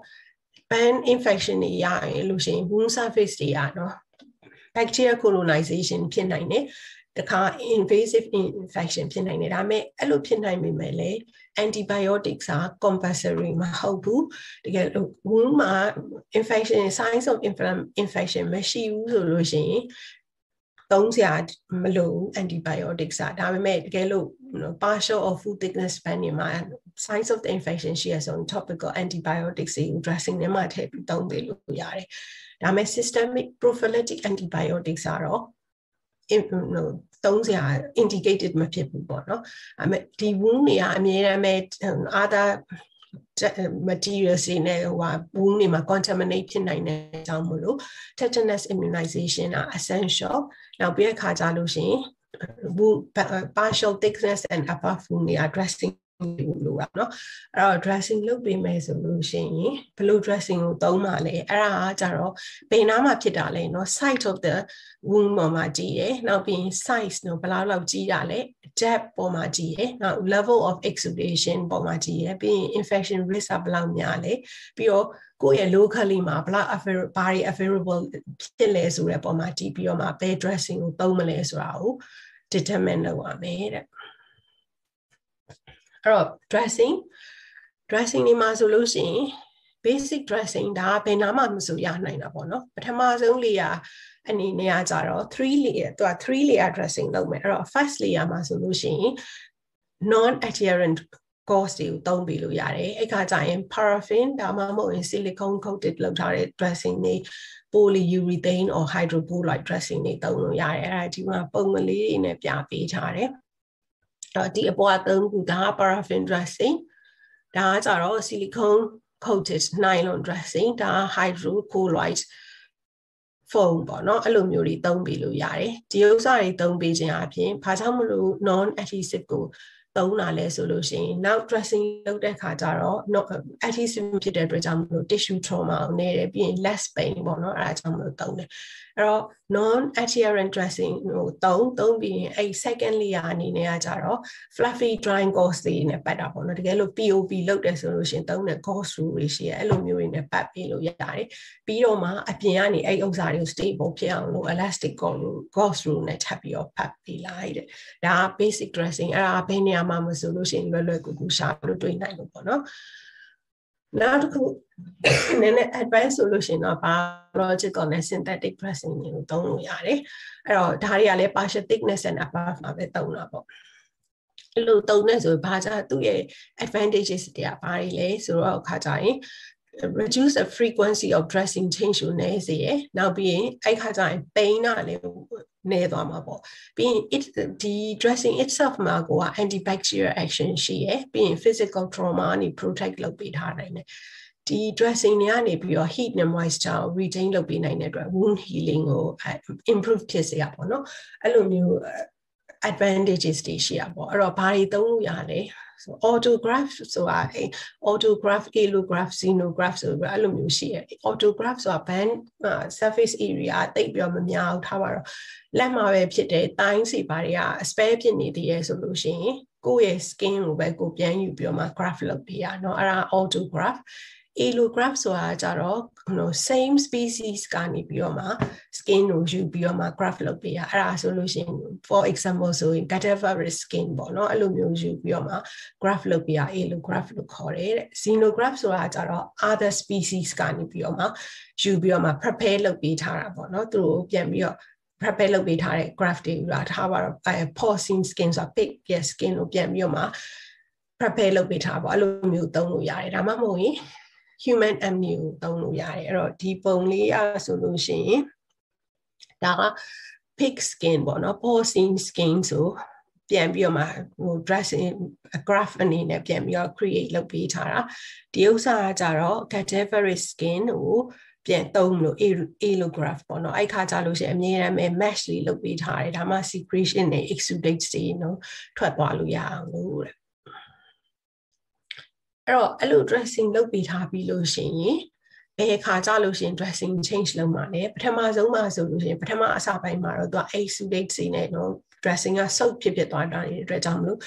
ban infection တွေရရင်လို့ရှိရင် wound surface တွေရတော့ bacterial colonization ဖြစ်နိုင်တယ်တခါ invasive infection ဖြစ်နိုင်တယ်ဒါပေမဲ့အဲ့လိုဖြစ်နိုင်ပေမဲ့လည်း antibiotics က compulsory မဟုတ်ဘူးတကယ်လို့ wound မှာ infection signs of infection မရှိဘူးဆိုလို့ရှိရင် သုံးစရာမလို antibiotics อ่ะဒါပေမဲ့တကယ်လို့ partial or full thickness span တွေမှာ signs of the infection ရှိရဆို topical antibiotics တွေ dressing ထဲမှာထည့်ပြီးသုံးပေးလို့ရတယ်ဒါပေမဲ့ systemic prophylactic antibiotics ကတော့သုံးစရာ indicated မဖြစ်ဘူးပေါ့နော်အဲမဲ့ဒီ wound တွေကအမြဲတမ်းပဲ other materials တွေနဲ့ဟိုဟာ wound တွေမှာ contaminate ဖြစ်နိုင်တဲ့အကြောင်းမို့လို့ tetanus immunization က essential နောက်ပြီးအခါကြလို့ရှိရင် wound partial thickness and upper wound တွေ dressing လို့ရနော်အဲ့တော့ dressing လုပ်ပေးမယ်ဆိုလို့ရှိရင်ဘယ်လို dressing ကိုသုံးမှာလဲအဲ့ဒါကကြတော့ဘယ်နားမှာဖြစ်တာလဲเนาะ site of the wound ပေါ်မှာကြည့်ရယ်နောက်ပြီး size เนาะဘယ်လောက်လောက်ကြီးတာလဲ depth ပေါ်မှာကြည့်ရယ်နောက် level of exudation ပေါ်မှာကြည့်ရယ်ပြီးရင် infection risk ကဘယ်လောက်များလဲပြီးတော့ကိုယ့်ရဲ့ locally မှာဘလောက် ဘာတွေ available ဖြစ်လဲဆိုတဲ့ပုံမှာကြည့်ပြီးတော့မှဘယ် dressing ကိုသုံးမလဲဆိုတာကို determine လုပ်ရမယ်တဲ့ အဲ့တော့ dressing dressing ဒီမှာဆိုလို့ရှိရင် basic dressing ဒါဘယ်နာမှမဆိုရနိုင်တာပေါ့နော်ပထမဆုံးလေးကအနေနဲ့ကကြတော့3 layer သူက3 layer dressing လုပ်မယ်အဲ့တော့ first layer မှာဆိုလို့ရှိရင် non adherent gauze တွေကိုသုံးပြီးလို့ရတယ်အဲ့ခါကျရင် paraffin ဒါမှမဟုတ်ရင် silicone coated လုပ်ထားတဲ့ dressing တွေ polyurethane or hydrocolloid dressing တွေသုံးလို့ရတယ်အဲ့ဒါဒီမှာပုံမလေးတွေနဲ့ပြပေးထားတယ် တော့ဒီအပေါ်အသုံးခုဒါက paraffin dressing ဒါကကြတော့ silicone coated nylon dressing ဒါ hydrocolloid foam ပေါ့နော်အဲ့လိုမျိုးတွေသုံးပြီးလို့ရတယ်ဒီဥစ္စာတွေသုံးပေးခြင်းအပြင်ဘာကြောင့်မလို့ non adhesive ကိုသုံးတာလဲဆိုလို့ရှိရင်နောက် dressing လုပ်တဲ့ခါကျတော့ adhesive ဖြစ်တဲ့အတွက်ကြောင့်မလို့ tissue trauma ကိုနေတယ်ပြီးရင် less pain ပေါ့နော်အဲ့ဒါကြောင့်မလို့သုံးတယ် အဲ့တော့ non adherent dressing ဟိုသုံးသုံးပြီးရင်အဲ့ second layer အနေနဲ့ကကြတော့ fluffy drying gauze တွေနဲ့ပတ်တာပေါ့နော်တကယ်လို့ POP လုပ်တယ်ဆိုလို့ရှိရင်သုံးတဲ့ gauze rule တွေရှိရဲအဲ့လိုမျိုးတွေနဲ့ပတ်ပြီးလို့ရတယ်ပြီးတော့မှအပြင်ကနေအဲ့ဥစ္စာတွေကို stable ဖြစ်အောင်လို့ elastic gauze rule နဲ့ထပ်ပြီးတော့ပတ်ပြီးလိုက်တဲ့ဒါက basic dressing အဲ့ဒါဘယ်နေရာမှာမဆိုလို့ရှိရင်လွယ်လွယ်ကူကူရှာလို့တွေးနိုင်လို့ပေါ့နော် နောက်တစ်ခုနည်းနည်း advanced ဆိုလို့ရှိရင်တော့ biological နဲ့ synthetic dressing တွေကိုသုံးလို့ရတယ်အဲ့တော့ဒါတွေကလည်း partial thickness and above မှာပဲသုံးတာပေါ့အဲ့လိုသုံးနေဆိုဘာကြသူ့ရဲ့ advantages တွေကဘာတွေလဲဆိုတော့အခါကျရင် reduce the frequency of dressing change ကိုနည်းစေရနောက်ပြီးရင်အဲ့ခါကျရင် pain ကလည်း နည်းသွားမှာပေါ့ပြီးရင် it ဒီ dressing itself မှာကိုက antibacterial action ရှိရပြီးရင် physical trauma ကနေ protect လုပ်ပေးထားနိုင်တယ်ဒီ dressing တွေကနေပြီးတော့ heat နဲ့ moisture ကို retain လုပ်ပေးနိုင်တဲ့အတွက် wound healing ကို improve ဖြစ်စေရပါတော့အဲ့လိုမျိုး advantages တွေရှိရပေါ့အဲ့တော့ဘာတွေသုံးလို့ရလဲဆို autograph ဆိုတာအဲ autograph allograph xenograph ဆိုပြီးအဲ့လိုမျိုးရှိရ autograph ဆိုတာ band surface area တိတ်ပြီးတော့မများဘူးထားပါတော့လက်မှာပဲဖြစ်တဲ့တိုင်းစီဘာတွေက spare ဖြစ်နေသေးရဲဆိုလို့ရှိရင်ကိုယ့်ရဲ့ skin ကိုပဲကိုပြန်ယူပြီးတော့မှ graph လုပ်ပေးရเนาะအဲ့ဒါ autograph allograph ဆိုတာကြတော့ဟို same species ကနေပြီးတော့မှ skin ကိုယူပြီးတော့မှ graph လုပ်ပေးရအဲ့ဒါဆိုလို့ရှိရင် for example ဆိုရင် cadaverous skin ပေါ့နော်အဲ့လိုမျိုးယူပြီးတော့မှ graph လုပ်ပေးရ allograph လို့ခေါ်တယ်တဲ့ xenograph ဆိုတာကြတော့ other species ကနေပြီးတော့မှယူပြီးတော့မှ prepare လုပ်ပေးထားတာပေါ့နော်သူတို့ပြန်ပြီးတော့ prepare လုပ်ပေးထားတဲ့ graph တွေလာထားပါတော့ porcine skin ဆိုတာ pig ရဲ့ skin ကိုပြန်ပြီးတော့မှ prepare လုပ်ပေးထားပါအဲ့လိုမျိုးသုံးလို့ရတယ်ဒါမှမဟုတ်ရင် human amni ကိုသုံးလို့ရတယ်အဲ့တော့ဒီပုံလေးအဆိုလို့ရှိရင်ဒါက pig skin ပေါ့နော် porcine skin ဆိုပြန်ပြီးတော့မှဟို dressing graph အနေနဲ့ပြန်ပြီးတော့ create လုပ်ပေးထားတာဒီဥစ္စာကကြတော့ cadaverous skin ကိုပြန်သုံးလို့ allograph ပေါ့နော်အဲ့ခါကြလို့ရှိရင်အမြဲတမ်းပဲ mesh လေးလုပ်ပေးထားတယ်ဒါမှ secretion တွေ exudates တွေနော်ထွက်သွားလို့ရအောင်လို့တဲ့ အဲ့တော့အဲ့လို dressing လုပ်ပေးထားပြီးလို့ရှိရင်ဘယ်ခါကြလို့ရှိရင် dressing change လုပ်မှာလဲပထမဆုံးမှာဆိုလို့ရှိရင်ပထမအစပိုင်းမှာတော့သူက exudate စီနဲ့နော် dressing က soak ဖြစ်ဖြစ်သွားတာတဲ့အတွက်ကြောင့်မလို့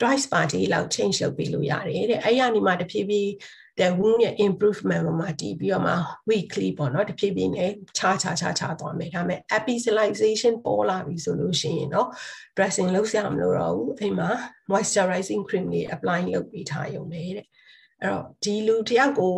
dry party လောက် change လုပ်ပေးလို့ရတယ်တဲ့အဲ့ရနေမှာတဖြည်းဖြည်း the wound ရဲ့ improvement မှာတည်ပြီးတော့မှ weekly ပေါ့နော်တဖြည်းဖြည်းနဲ့ခြားခြားခြားခြားသွားမယ်ဒါပေမဲ့ epithelialization ပေါ်လာပြီဆိုလို့ရှိရင်တော့ dressing လုပ်ရမလို့တော့ဘူးအိမ်မှာ moisturizing cream လေး apply လုပ်ပြီးထားရုံနဲ့တဲ့အဲ့တော့ဒီလူတယောက်ကို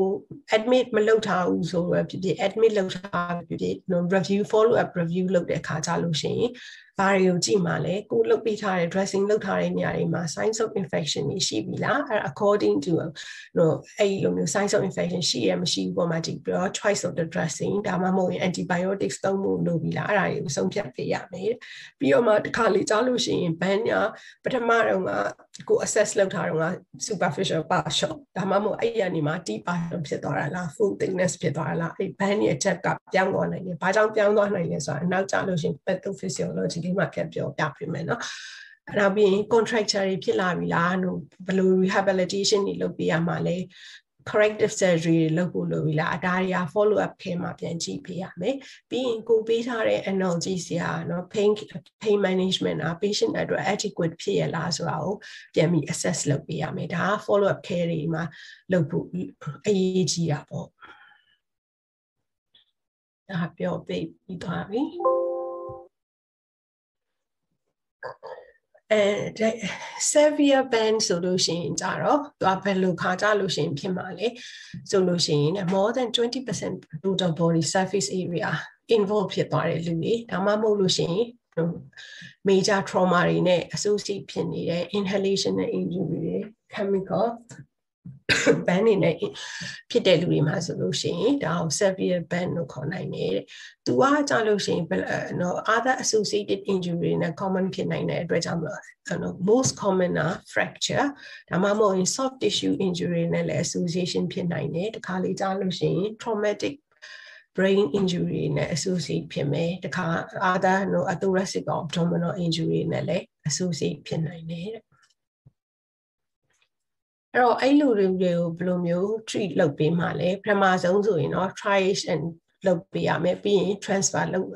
admit မလုပ်ထားဘူးဆိုတော့ဖြစ်ဖြစ် admit လုပ်ထားဖြစ်ဖြစ် review follow up review လုပ်တဲ့အခါကြလို့ရှိရင် ဘာတွေကိုကြည့်မှလဲကိုလုပ်ပေးထားတဲ့ dressing လုပ်ထားတဲ့နေရာတွေမှာ signs of infection တွေရှိပြီလားအဲ according to ဟိုအဲ့လိုမျိုး signs of infection ရှိရမရှိဘူးပေါ်မှာကြည့်ပြီးတော့ choice of the dressing ဒါမှမဟုတ်ရင် antibiotics သုံးဖို့လုပ်ပြီလားအဲ့ဒါတွေကိုဆုံးဖြတ်ပေးရမယ်ပြီးတော့မှတစ်ခါလေကြားလို့ရှိရင် ban ညာပထမတော့ကကို assess လုပ်ထားတော့က superficial partial ဒါမှမဟုတ်အဲ့ဒီကနေမှ deep partial ဖြစ်သွားတာလား full thickness ဖြစ်သွားတာလားအဲ့ ban ရဲ့ check ကပြောင်းသွားနိုင်တယ်ဘာကြောင့်ပြောင်းသွားနိုင်လဲဆိုတာနောက်ကြလို့ရှိရင် pathophysiology လေးမှာပြန်ပြောပြပေးမယ်နော်အဲ့ဒါပြီးရင် contracture တွေဖြစ်လာပြီလားလို့ဘယ်လို rehabilitation တွေလုပ်ပေးရမှာလဲ corrective surgery တွေလုပ်ဖို့လိုပြီလားအဒါတွေက follow up care မှာပြန်ကြည့်ပေးရမယ်ပြီးရင်ကိုပေးထားတဲ့ analgesic ရာเนาะ pain pain management อ่ะ patient အတွက် adequate ဖြစ်ရလားဆိုတာကိုပြန်ပြီး assess လုပ်ပေးရမယ်ဒါက follow up care တွေမှာလုပ်ဖို့အရေးကြီးတာပေါ့ဒါပြောပေးပြီးသွားပြီ အဲ severe band ဆိုလို့ရှိရင်ကြတော့သူကဘယ်လိုခါကြလို့ရှိရင်ဖြစ်မှာလဲဆိုလို့ရှိရင် more than 20% total body surface area involve ဖြစ်သွားတဲ့လူတွေဒါမှမဟုတ်လို့ရှိရင် major trauma တွေနဲ့ associate ဖြစ်နေတဲ့ inhalation နဲ့ injury တွေ chemical ဘန်းနေနဲ့ဖြစ်တဲ့လူတွေမှာဆိုလို့ရှိရင်ဒါကို severe burn လို့ခေါ်နိုင်တယ်တဲ့။သူကကြလို့ရှိရင်နော် other associated injury နဲ့ common ဖြစ်နိုင်တဲ့အတွက်ကြောင့်နော် most common က fracture ဒါမှမဟုတ်ရင် soft tissue injury နဲ့လည်း association ဖြစ်နိုင်တယ်။တခါလေကြလို့ရှိရင် traumatic brain injury နဲ့ associate ဖြစ်မယ်။တခါ other နော် thoracic or abdominal injury နဲ့လည်း associate ဖြစ်နိုင်တယ်တဲ့။ အဲ့တော့အဲ့လူတွေကိုဘယ်လိုမျိုး treat လုပ်ပေးမှလဲပထမဆုံးဆိုရင်တော့ triage and လုပ်ပေးရမယ်ပြီးရင် transfer လုပ်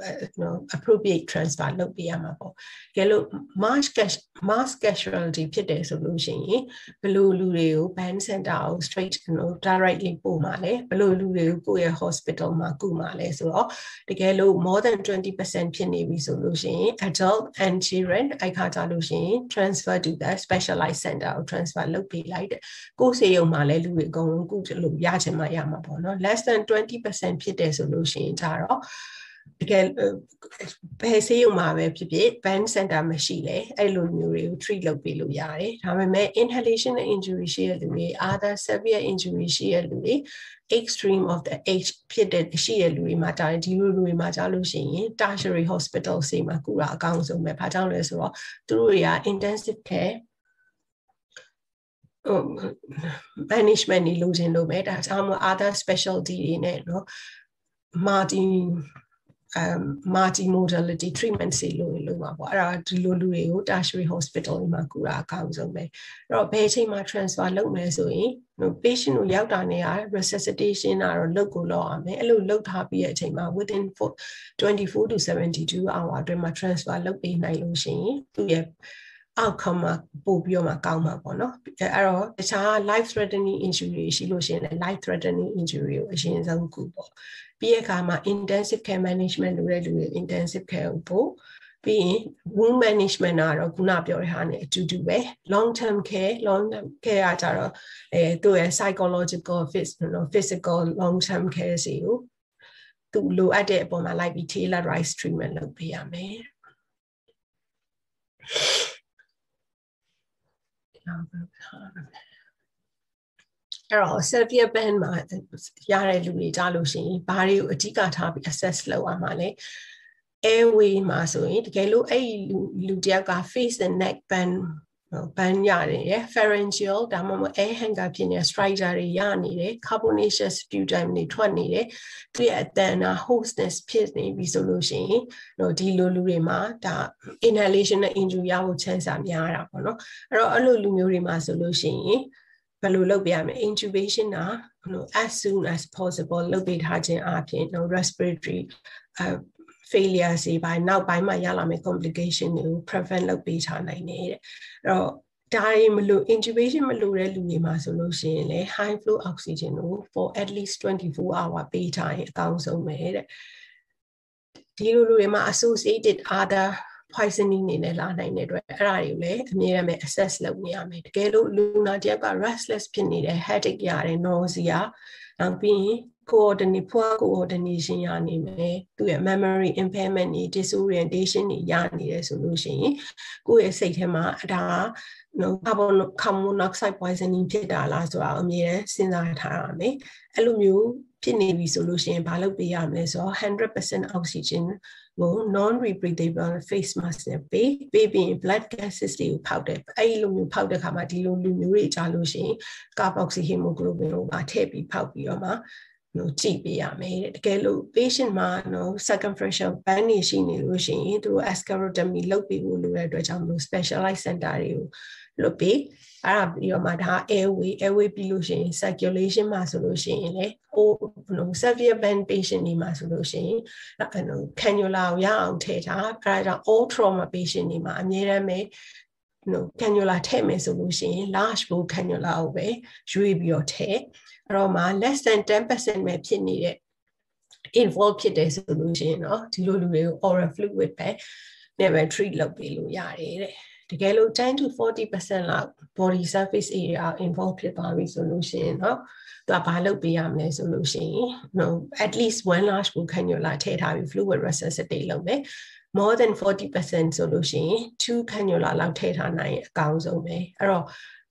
နော် appropriate transfer လုပ်ပေးရမှာပေါ့ကဲလို့ mass cash mass casualty ဖြစ်တယ်ဆိုလို့ရှိရင်ဘယ်လိုလူတွေကို ban center ကို straight နော် directly ပို့မှာလဲဘယ်လိုလူတွေကိုကိုယ့်ရဲ့ hospital မှာကုမှာလဲဆိုတော့တကယ်လို့ more than 20%ဖြစ်နေပြီဆိုလို့ရှိရင် adult and children အဲ့ခါကြလို့ရှိရင် transfer to the specialized center ကို transfer လုပ်ပေးလိုက်တယ်ကိုယ်စေရုံမှာလဲလူတွေအကုန်လုံးကုလို့ရချင်မှရမှာပေါ့နော် less than 20%ဖြစ်တယ်ဆိုလို့ရှိရင်ကြတော့တကယ်ဘယ်ဆေးရုံမှာပဲဖြစ်ဖြစ် band center မရှိလေအဲ့လိုမျိုးတွေကို treat လုပ်ပေးလို့ရတယ်ဒါပေမဲ့ inhalation injury ရှိတဲ့လူတွေ other severe injury ရှိတဲ့လူတွေ extreme of the age ဖြစ်တဲ့ရှိတဲ့လူတွေမှာဒါဒီလိုလူတွေမှာကြားလို့ရှိရင် tertiary hospital ဆေးမှာကုတာအကောင်းဆုံးပဲဘာကြောင့်လဲဆိုတော့သူတို့တွေက intensive care management နေလုပ်ခြင်းလုပ်မယ်ဒါကြောင့်မို့ other specialty တွေနဲ့เนาะ multi um multi modality treatment စီလို့လို့ပါပေါ့အဲ့ဒါဒီလိုလူတွေကို tertiary hospital တွေမှာကူတာအကောင်းဆုံးပဲအဲ့တော့ဘယ်အချိန်မှာ transfer လုပ်မယ်ဆိုရင် patient ကိုရောက်တာနဲ့ resuscitation ကတော့လုပ်ကိုလုပ်အောင်မယ်အဲ့လိုလုပ်ထားပြီးတဲ့အချိန်မှာ within 24 to 72 hour အတွင်းမှာ transfer လုပ်ပေးနိုင်လို့ရှိရင်သူ့ရဲ့ outcome မှာပို့ပြီးတော့မှကောင်းမှာပေါ့နော်အဲ့တော့တခြား life threatening injury ရှိလို့ရှိရင်လည်း life threatening injury ကိုအရင်ဆုံးကူပေါ့ပြီးတဲ့အခါမှာ intensive care management လုပ်တဲ့လူတွေ intensive care ကိုပို့ပြီးရင် wound management ကတော့ခုနပြောတဲ့ဟာနဲ့အတူတူပဲ long term care long term care ကကြတော့အဲသူ့ရဲ့ psychological physical long term care စီကိုသူလိုအပ်တဲ့အပေါ်မှာလိုက်ပြီး tailorized treatment လုပ်ပေးရမယ် အဲ့တော့ severe band မှာရတဲ့လူတွေကြားလို့ရှိရင်ဘာတွေကိုအဓိကထားပြီး assess လုပ်ရမှာလဲ airway မှာဆိုရင်တကယ်လို့အဲ့လူလူတယောက်က face and neck band ဘန်ရတယ်ရယ် pharyngeal ဒါမှမဟုတ် air hanger ဖြစ်နေ strider တွေရနေတယ် carbonaceous sputum တွေထွက်နေတယ်သူရဲ့အတန်နာ hostness ဖြစ်နေပြီဆိုလို့ရှိရင်တော့ဒီလိုလူတွေမှာဒါ inhalation နဲ့ injury ရဖို့ chance များတာပေါ့နော်အဲ့တော့အဲ့လိုလူမျိုးတွေမှာဆိုလို့ရှိရင်ဘယ်လိုလုပ်ပြရမလဲ intubation က as soon as possible လုပ်ပေးထားခြင်းအပြင် no respiratory failure စီပိုင်းနောက်ပိုင်းမှာရလာမယ့် complication တွေကို prevent လုပ်ပေးထားနိုင်တယ်တဲ့အဲ့တော့ဒါတွေမလို့ intubation မလို့တဲ့လူတွေမှာဆိုလို့ရှိရင်လေ high flow oxygen ကို for at least 24 hour ပေးထားရင်အကောင်းဆုံးပဲတဲ့ဒီလိုလူတွေမှာ associated other poisoning နေနဲ့လာနိုင်တဲ့အတွက်အဲ့ဒါတွေကိုလည်းအမြဲတမ်း assess လုပ်နေရမယ်တကယ်လို့လူနာတယောက်က restless ဖြစ်နေတယ် headache ရတယ် nausea နောက်ပြီးရင် coordinate poor coordination ရနေမယ်သူရဲ့ memory impairment တွေ disorientation တွေရနေတယ်ဆိုလို့ရှိရင်ကိုယ့်ရဲ့စိတ်ထဲမှာအဒါနော် carbon carbon monoxide poisoning ဖြစ်တာလားဆိုတာအမြဲတမ်းစဉ်းစားထားရမယ်အဲ့လိုမျိုးဖြစ်နေပြီဆိုလို့ရှိရင်ဘာလုပ်ပေးရမလဲဆိုတော့100% oxygen ကို non rebreathable face mask နဲ့ပေးပေးပြီး blood gases တွေကိုဖောက်တယ်အဲ့လိုမျိုးဖောက်တဲ့ခါမှာဒီလိုလူမျိုးတွေကြားလို့ရှိရင် carboxy hemoglobin ကိုပါထည့်ပြီးဖောက်ပြီးတော့မှနော်ကြည့်ပေးရမယ်တဲ့တကယ်လို့ patient မှာနော် circumferential band နေရှိနေလို့ရှိရင်သူတို့ ascarotomy လုပ်ပြီးဖို့လိုတဲ့အတွက်ကြောင့်မလို့ specialized center တွေကိုလုပ်ပြီး အဲ့ဒါပြီးတော့မှဒါ airway airway ပြီးလို့ရှိရင် circulation မှာဆိုလို့ရှိရင်လေ o နော် severe band patient တွေမှာဆိုလို့ရှိရင်အဲ့နော် cannula ကိုရအောင်ထည့်ထားအဲ့ဒါကြောင့် all trauma patient တွေမှာအများရမ်းပဲနော် cannula ထည့်မယ်ဆိုလို့ရှိရင် large bowl cannula ကိုပဲရွေးပြီးတော့ထည့်အဲ့တော့မှ less than 10%ပဲဖြစ်နေတဲ့ involve ဖြစ်တယ်ဆိုလို့ရှိရင်เนาะဒီလိုလူတွေကို oral fluid ပဲနဲ့ပဲ treat လုပ်ပေးလို့ရတယ်တဲ့ တကယ်လို့10 to 40%လောက် body surface area involve ဖြစ်သွားပြီဆိုလို့ရှိရင်เนาะသူကဘာလုပ်ပေးရမလဲဆိုလို့ရှိရင် no at least one large book cannula ထည့်ထားပြီး fluid resuscitate လုပ်မယ် more than 40%ဆိုလို့ရှိရင်2 cannula လောက်ထည့်ထားနိုင်ရင်အကောင်းဆုံးပဲအဲ့တော့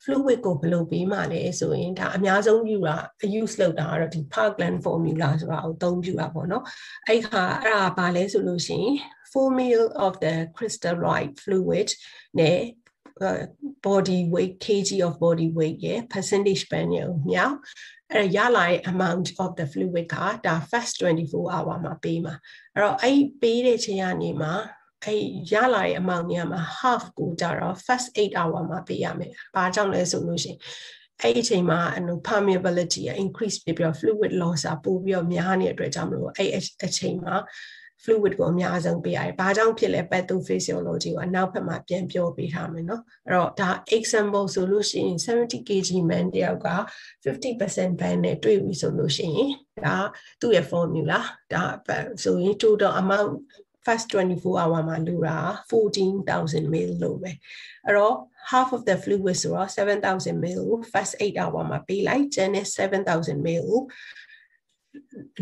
fluid ကိုဘယ်လိုပေးမှလဲဆိုရင်ဒါအများဆုံးယူတာ use လုပ်တာကတော့ဒီ Parkland formula ဆိုတာကိုအသုံးပြုတာပေါ့နော်အဲ့ခါအဲ့ဒါဘာလဲဆိုလို့ရှိရင် 4 ml of the crystalloid fluid နဲ့ body weight kg of body weight ရဲ့ percentage ပဲညောင်းမြောက်အဲ့ရလာတဲ့ amount of the fluid ကဒါ fast 24 hour မှာပေးမှာအဲ့တော့အဲ့ပေးတဲ့ချိန်ကနေမှာအဲ့ရလာတဲ့အမောင်နေရာမှာ half ကိုကြတော့ first 8 hour မှာပေးရမယ်။ဘာကြောင့်လဲဆိုလို့ရှိရင်အဲ့ဒီအချိန်မှာအနု permeability က increase ဖြစ်ပြီးတော့ fluid loss ကပိုပြီးတော့များနေတဲ့အတွက်ကြောင့်မလို့အဲ့အချိန်မှာ Fluid ကိုအများဆုံးပေးရတယ်။ဘာကြောင့်ဖြစ်လဲ pathophysiology ကိုအနောက်ဘက်မှာပြန်ပြောပေးထားမယ်နော်။အဲ့တော့ဒါ example ဆိုလို့ရှိရင်70 kg man တယောက်က50% ban နဲ့တွေ့ပြီဆိုလို့ရှိရင်ဒါသူ့ရဲ့ formula ဒါဆိုရင် total amount first 24 hour မှာလူတာ14000 ml လို့ပဲအဲ့တော့ half of the fluid ဆိုတော့7000 ml first 8 hour မှာပေးလိုက်ကျန်တဲ့7000 ml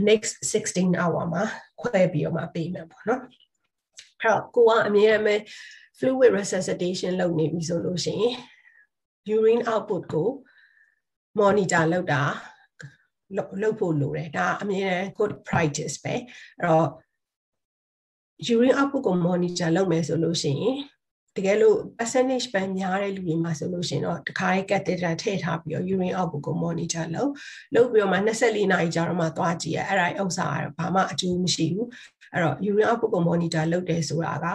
next 16 hour မှာခွဲပြီးတော့မှပေးမယ်ပေါ့နော်အဲ့တော့ကိုကအမြဲတမ်း fluid resuscitation လုပ်နေပြီဆိုလို့ရှိရင် urine output ကို monitor လုပ်တာလုပ်ဖို့လိုတယ်ဒါအမြဲတမ်း good practice ပဲအဲ့တော့ urine output ကို monitor လုပ်မယ်ဆိုလို့ရှိရင် တကယ်လို့ percentage ပန်းများတဲ့လူတွေမှာဆိုလို့ရှိရင်တော့တခါရေး catheter ထည့်ထားပြီးတော့ urine output ကို monitor လုပ်လုပ်ပြီးတော့မှ24နာရီကြာတော့မှသွားကြည့်ရအဲ့ဒါဥစ္စာကတော့ဘာမှအကျိုးမရှိဘူးအဲ့တော့ urine output ကို monitor လုပ်တယ်ဆိုတာက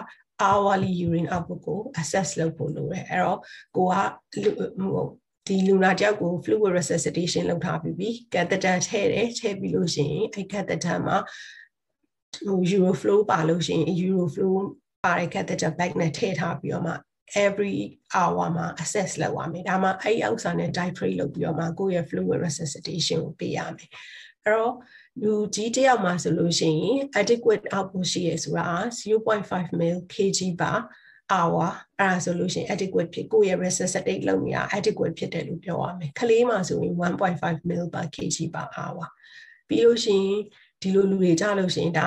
hourly urine output ကို assess လုပ်ဖို့လိုတယ်အဲ့တော့ကိုကဟိုဒီလူနာတယောက်ကို fluid resuscitation လုပ်ထားပြီးပြီ catheter ထည့်တယ်ထည့်ပြီးလို့ရှိရင်အဲ့ catheter မှာဟို Euroflow ပါလို့ရှိရင် Euroflow ပါတဲ့ catheter bag နဲ့ထည့်ထားပြီးတော့မှ every hour မှာ assess လုပ်ရမယ်ဒါမှအဲ့ဥစ္စာနဲ့ titrate လုပ်ပြီးတော့မှကိုယ့်ရဲ့ fluid resuscitation ကိုပေးရမယ်အဲ့တော့လူကြီးတယောက်မှာဆိုလို့ရှိရင် adequate output ရှိရဆိုတာ0.5 ml kg per hour အဲ့ဒါဆိုလို့ရှိရင် adequate ဖြစ်ကိုယ့်ရဲ့ resuscitate လုပ်နေတာ adequate ဖြစ်တယ်လို့ပြောရမယ်ကလေးမှာဆိုရင်1.5 ml per kg per hour ပြီးလို့ရှိရင်ဒီလိုလူတွေကြလို့ရှိရင်ဒါ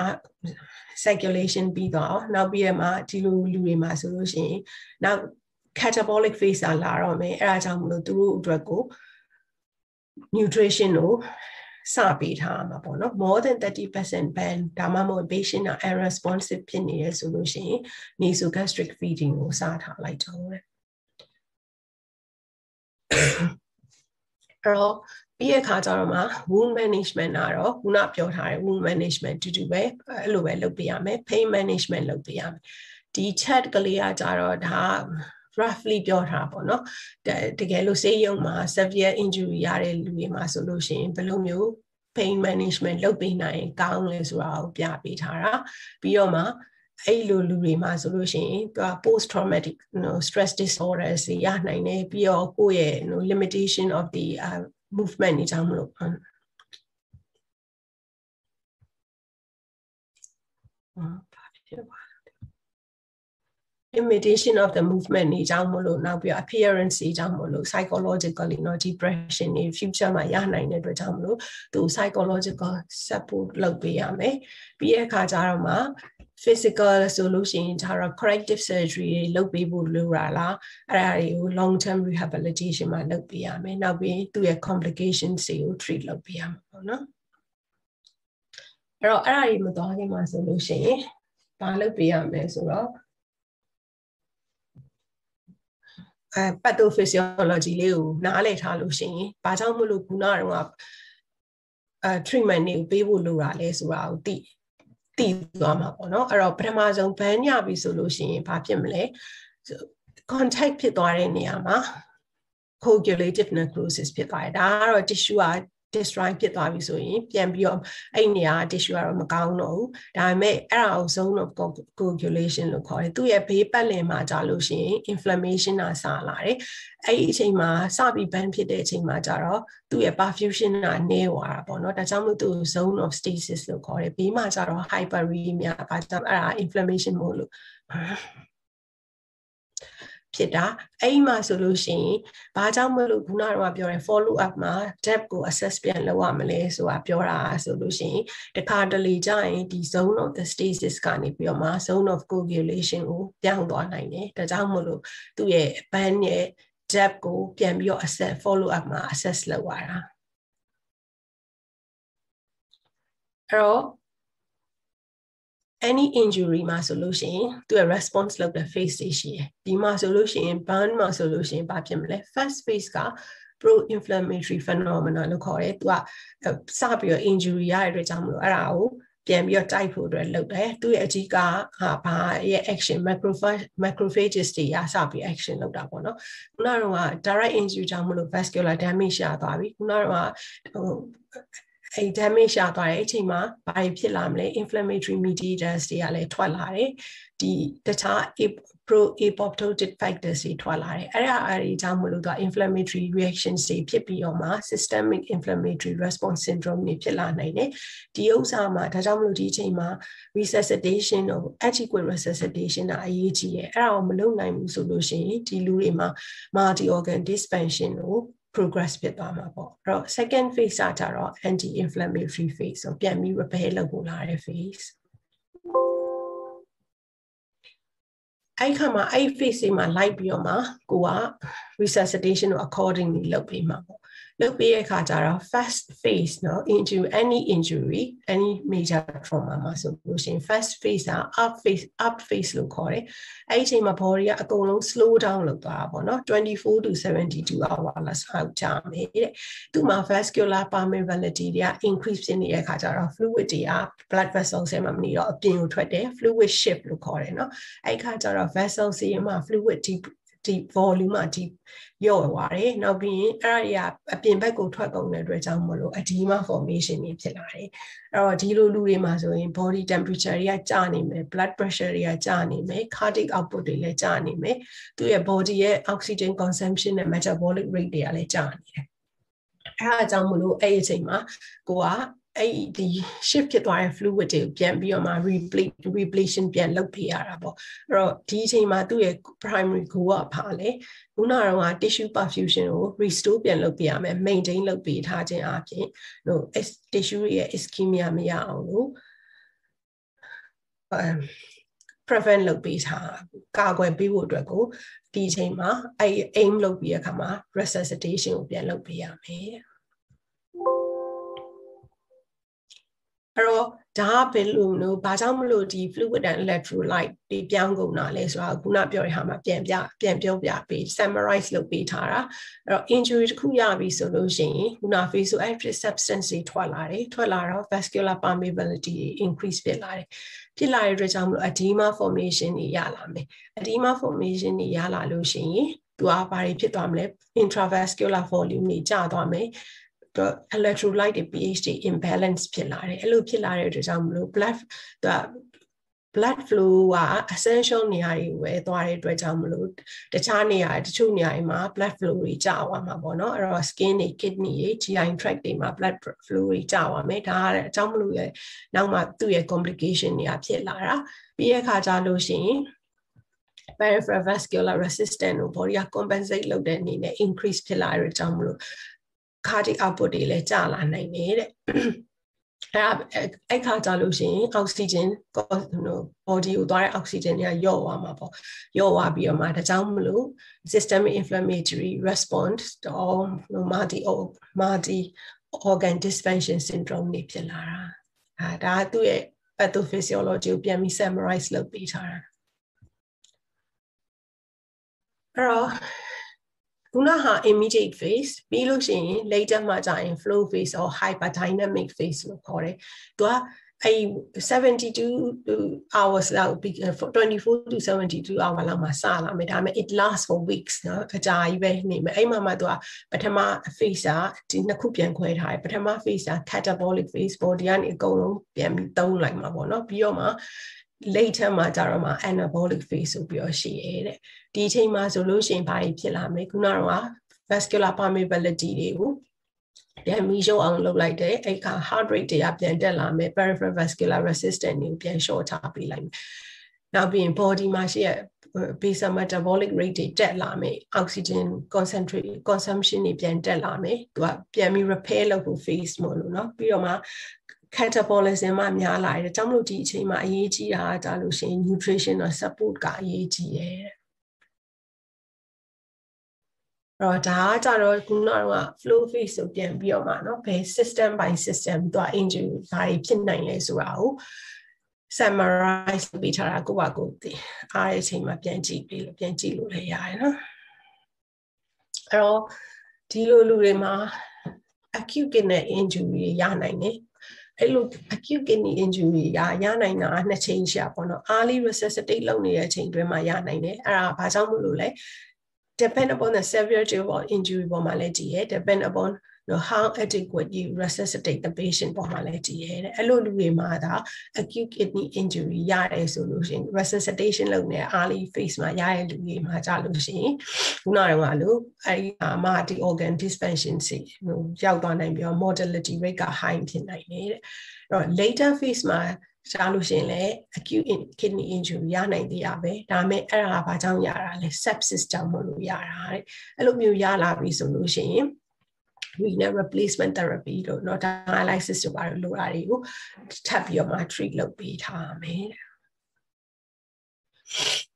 circulation ပြီးတော့နောက်ပြီးရမှာဒီလိုလူတွေမှာဆိုလို့ရှိရင်နောက် catabolic phase လာတော့မယ်အဲ့ဒါကြောင့်မလို့သူတို့အတွက်ကို nutrition ကိုစပေးထားမှာပေါ့နော် more than 30% ban ဒါမှမဟုတ် patient က unresponsive ဖြစ်နေရဆိုလို့ရှိရင် nasogastric feeding ကိုစထားလိုက်တော့တယ်အဲ့တော့ ပြီးရခါကျတော့မှ wound management ကတော့ခုနပြောထားတဲ့ wound management တူတူပဲအဲ့လိုပဲလုပ်ပေးရမယ် pain management လုပ်ပေးရမယ်ဒီ chat ကလေးကကြတော့ဒါ roughly ပြောထားပါတော့တကယ်လို့ဆေးရုံမှာ severe injury ရတဲ့လူတွေမှာဆိုလို့ရှိရင်ဘယ်လိုမျိုး pain management လုပ်ပေးနိုင်ရင်ကောင်းလဲဆိုတာကိုပြပေးထားတာပြီးတော့မှအဲ့လိုလူတွေမှာဆိုလို့ရှိရင်သူက post traumatic you know stress disorders ရနိုင်တယ်ပြီးတော့ကိုယ့်ရဲ့ you know limitation of the uh, movement နေကြောင်းမလို့အာဖြစ်ပါ imitation of the movement နေကြောင်းမလို့နောက်ပြီး appearance နေကြောင်းမလို့ psychologically เนาะ depression နေ future မှာရနိုင်တဲ့အတွက်ကြောင့်မလို့သူ psychological support လုပ်ပေးရမယ်ပြီးတဲ့အခါကျတော့မှ physical ဆိုလို့ရှိရင်ဒါတော့ corrective surgery တွေလုပ်ပေးဖို့လိုတာလားအဲ့ဒါတွေကို long term rehabilitation မှာလုပ်ပေးရမယ်နောက်ပြီးသူ့ရဲ့ complications တွေကို treat လုပ်ပေးရမှာပေါ့နော်အဲ့တော့အဲ့ဒါတွေမသွားခင်မှာဆိုလို့ရှိရင်ဘာလုပ်ပေးရမလဲဆိုတော့အဲ pathophysiology လေးကိုနားလည်ထားလို့ရှိရင်ဘာကြောင့်မလို့ခုနကတော့အဲ treatment တွေကိုပေးဖို့လိုတာလဲဆိုတာကိုသိ တည်သွားမှာပေါ့နော်အဲ့တော့ပထမဆုံးဘန်းညပြီဆိုလို့ရှိရင်ဘာဖြစ်မလဲ contact ဖြစ်သွားတဲ့နေရာမှာ coagulative necrosis ဖြစ်သွားတယ်ဒါကတော့ tissue က destroy ဖြစ်သွားပြီဆိုရင်ပြန်ပြီးတော့အဲ့နေရာ tissue ကတော့မကောင်းတော့ဘူးဒါပေမဲ့အဲ့ဒါကို zone of coagulation လို့ခေါ်တယ်သူ့ရဲ့ဘေးပတ်လည်မှာကြာလို့ရှိရင် inflammation ကစလာတယ်အဲ့ဒီအချိန်မှာစပြီး ban ဖြစ်တဲ့အချိန်မှာကြာတော့သူ့ရဲ့ perfusion ကနည်းသွားတာပေါ့နော်ဒါကြောင့်မို့သူ zone of stasis လို့ခေါ်တယ်ဘေးမှာကြာတော့ hyperemia ဘာကြောင့်အဲ့ဒါ inflammation မို့လို့ ဖြစ်တာအဲ့မှာဆိုလို့ရှိရင်ဘာကြောင့်မလို့ခုနကတော့ပြောရင် follow up မှာ depth ကို assess ပြန်လုပ်ရမလဲဆိုတာပြောတာဆိုလို့ရှိရင်တခါတလေကြာရင်ဒီ zone of the stasis ကနေပြီးတော့မှ zone of coagulation ကိုပြောင်းသွားနိုင်တယ်ဒါကြောင့်မလို့သူ့ရဲ့ band ရဲ့ depth ကိုပြန်ပြီးတော့ assess follow up မှာ assess လုပ်ရတာအဲ့တော့ any injury မှာဆိုလို့ရှိရင်သူရဲ့ response လုပ်တဲ့ phase တွေရှိတယ်ဒီမှာဆိုလို့ရှိရင် burn မှာဆိုလို့ရှိရင်ဘာဖြစ်မလဲ first phase က pro inflammatory phenomena လို့ခေါ်တယ်သူကစပြီးတော့ injury ရတဲ့အတွက်ကြောင့်မလို့အဲ့ဒါကိုပြန်ပြီးတော့တိုက်ဖို့အတွက်လုပ်တယ်သူရဲ့အကြီးကဟာဘာရဲ့ action macrophage macrophages တွေရစပြီး action လုပ်တာပေါ့နော်ခုနကတော့ direct injury ကြောင့်မလို့ vascular damage ရသွားပြီခုနကတော့ဟို အဲ damage ရသွားတဲ့အချိန်မှာဘာဖြစ်လာမလဲ inflammatory mediators တွေကလည်းထွက်လာတယ်ဒီတခြား pro apoptotic factors တွေထွက်လာတယ်အဲ့ဒါအဲ့ဒီကြောင့်မလို့တော့ inflammatory reactions တွေဖြစ်ပြီးတော့မှ systemic inflammatory response syndrome တွေဖြစ်လာနိုင်တယ်ဒီဥစ္စာမှာဒါကြောင့်မလို့ဒီအချိန်မှာ resuscitation or adequate resuscitation အရေးကြီးတယ်အဲ့ဒါကိုမလုပ်နိုင်ဘူးဆိုလို့ရှိရင်ဒီလူတွေမှာ multi organ dysfunction ကို progress ဖြစ်သွားမှာပေါ့အဲ့တော့ second phase ကကြတော့ anti inflammatory phase ဆိုပြန်ပြီး repair လုပ်ဖို့လာတဲ့ phase အဲ့ခါမှာအဲ့ phase တွေမှာလိုက်ပြီးတော့မှကိုက resuscitation ကို accordingly လုပ်ပေးမှာပေါ့ လုပ်ပေးတဲ့အခါကျတော့ first phase เนาะ into any injury any major trauma မှာဆိုလို့ရှိရင် first phase က up phase up phase လို့ခေါ်တယ်အဲ့ဒီအချိန်မှာ body ကအကုန်လုံး slow down လုပ်သွားတာပေါ့เนาะ24 to 72 hour လောက်ဆောက်ကြမယ်တဲ့သူမှာ vascular permeability တွေက increase ဖြစ်နေတဲ့အခါကျတော့ fluid တွေက blood vessels ထဲမှာမနေတော့အပြင်ကိုထွက်တယ် fluid shift လို့ခေါ်တယ်เนาะအဲ့ခါကျတော့ vessels တွေမှာ fluid ဒီဒီ volume မှာဒီလျော့သွားတယ်နောက်ပြီးရင်အဲ့ဒါတွေကအပြင်ဘက်ကိုထွက်ကုန်တဲ့အတွက်ကြောင့်မလို့ edema formation တွေဖြစ်လာတယ်အဲ့တော့ဒီလိုလူတွေမှာဆိုရင် body temperature တွေကကျနေမယ် blood pressure တွေကကျနေမယ် cardiac output တွေလည်းကျနေမယ်သူရဲ့ body ရဲ့ oxygen consumption နဲ့ metabolic rate တွေကလည်းကျနေတယ်အဲ့ဒါကြောင့်မလို့အဲ့ဒီအချိန်မှာကိုက အဲ့ဒီ shift ဖြစ်သွားတဲ့ fluid တွေကိုပြန်ပြီးတော့မှ replete repletion ပြန်လုပ်ပေးရတာပေါ့အဲ့တော့ဒီအချိန်မှာသူ့ရဲ့ primary goal ကဘာလဲခုနကတော့ tissue perfusion ကို restore ပြန်လုပ်ပေးရမယ် maintain လုပ်ပေးထားခြင်းအပြင်ဟို tissue ရဲ့ ischemia မရအောင်လို့ prevent လုပ်ပေးထားကာကွယ်ပေးဖို့အတွက်ကိုဒီအချိန်မှာအဲ့ aim လုပ်ပြီးရခါမှာ resuscitation ကိုပြန်လုပ်ပေးရမယ် အဲ့တော့ဒါကဘယ်လိုလို့ဘာကြောင့်မလို့ဒီ fluid and electrolyte တွေပြောင်းကုန်တာလဲဆိုတာခုနပြောတဲ့ဟာမှာပြန်ပြပြန်ပြောပြပေး summarize လုပ်ပေးထားတာအဲ့တော့ injury တစ်ခုရပြီဆိုလို့ရှိရင်ခုန vasoactive substance တွေထွက်လာတယ်ထွက်လာတော့ vascular permeability increase ဖြစ်လာတယ်ဖြစ်လာတဲ့အတွက်ကြောင့်မလို့ edema formation တွေရလာမယ် edema formation တွေရလာလို့ရှိရင်သူကဘာတွေဖြစ်သွားမလဲ intravascular volume တွေကျသွားမယ် တော့ electrolyte တွေ pH တွေ imbalance ဖြစ်လာတယ်အဲ့လိုဖြစ်လာတဲ့အတွက်ကြောင့်မလို့ blood သူက blood flow က essential နေရာတွေပဲသွားတဲ့အတွက်ကြောင့်မလို့တခြားနေရာတချို့နေရာတွေမှာ blood flow တွေကျသွားမှာပေါ့နော်အဲ့တော့ skin တွေ kidney တွေ GI tract တွေမှာ blood flow တွေကျသွားမယ်ဒါကအကြောင်းမလို့ရဲ့နောက်မှသူ့ရဲ့ complication တွေကဖြစ်လာတာပြီးရခါကြလို့ရှိရင် peripheral vascular resistance ကို body က compensate လုပ်တဲ့အနေနဲ့ increase ဖြစ်လာတဲ့အကြောင်းမလို့ cardiac output တွေလည်းကျလာနိုင်တယ်တဲ့အဲ့အဲ့ခါကြလို့ရှိရင် oxygen ဟို body ကိုသွားတဲ့ oxygen တွေကလျော့သွားမှာပေါ့လျော့သွားပြီးတော့မှဒါကြောင့်မလို့ systemic inflammatory response တော့ multi multi organ dysfunction syndrome တွေဖြစ်လာတာအဲဒါသူ့ရဲ့ pathophysiology ကိုပြန်ပြီး summarize လုပ်ပေးထားတာအဲ့တော့ ခုနဟာ immediate phase ပြီးလို့ရှိရင် later မှာကြာရင် flow phase or hyperdynamic phase လို့ခေါ်တယ်။သူကအဲ72 hours လောက်24 to 72 hour လောက်မှာစလာမယ်ဒါပေမဲ့ it lasts for weeks နော်အကြာကြီးပဲနေမယ်အဲ့မှာမှသူကပထမ phase ကဒီနှစ်ခုပြန်ခွဲထားတယ်ပထမ phase က catabolic phase body ကနေအကုန်လုံးပြန်ပြီးသုံးလိုက်မှာပေါ့နော်ပြီးတော့မှ later မှာကြတော့မှ anabolic phase ဆိုပြီးတော့ရှိရဲတဲ့ဒီအချိန်မှာဆိုလို့ရှိရင်ဘာဖြစ်လာမလဲခုနကတော့ vascular permeability တွေကိုပြန်မီရှုံအောင်လုပ်လိုက်တယ်အဲ့ခါ heart rate တွေကပြန်တက်လာမယ် peripheral vascular resistance တွေကိုပြန် short ချပေးလိုက်မယ်နောက်ပြီးရင် body မှာရှိရ basal metabolic rate တွေတက်လာမယ် oxygen concentrate consumption တွေပြန်တက်လာမယ်သူကပြန်ပြီး repair လုပ်ဖို့ phase မို့လို့เนาะပြီးတော့မှ catabolism မှာများလာတယ်ဒါကြောင့်မလို့ဒီအချိန်မှာအရေးကြီးတာဒါလို့ရှိရင် nutrition or support ကအရေးကြီးတယ်တော့ဒါကကြတော့ခုနက flow phase ဆိုပြန်ပြီးတော့မှเนาะဘယ် system by system သူက injury ဘာတွေဖြစ်နိုင်လဲဆိုတာကို summarize လုပ်ပေးထားတာကိုပါကိုသိအားတဲ့အချိန်မှာပြန်ကြည့်ပြီးလို့ပြန်ကြည့်လို့လည်းရတယ်နော်အဲ့တော့ဒီလိုလူတွေမှာ acute kidney injury ရနိုင်တယ် အဲ့လို acute kidney injury ရရနိုင်တာနှစ်ချိန်ရှာပေါ့နော် early resuscitate လုပ်နေတဲ့အချိန်တွင်းမှာရနိုင်တယ်အဲ့ဒါဘာကြောင့်မလို့လဲ depend upon the severity of injury ပေါ်မှာလည်းကြည့်ရ depend upon know how adequate you resuscitate the patient ပေါ်မှာလည်းကြည့်ရဲတဲ့အဲ့လိုလူတွေမှာဒါ acute kidney injury ရတယ်ဆိုလို့ရှိရင် resuscitation လုပ်နေ early phase မှာရတဲ့လူတွေမှာကြာလို့ရှိရင်ခုနကလို့အဲ့ဒီမှာဒီ organ dysfunction စီဟိုရောက်သွားနိုင်ပြီးတော့ mortality rate က high ဖြစ်နိုင်တယ်တဲ့အဲ့တော့ later phase မှာရှားလို့ရှိရင်လည်း acute kidney injury ရနိုင်သေးရပဲဒါပေမဲ့အဲ့ဒါဘာကြောင့်ရတာလဲ sepsis ကြောင့်မလို့ရတာတဲ့အဲ့လိုမျိုးရလာပြီဆိုလို့ရှိရ င် renal replacement therapy တို့เนาะ dialysis တို့ပါလို့လိုတာတွေကိုထပ်ပြီးတော့မှ treat လုပ်ပေးထားမယ်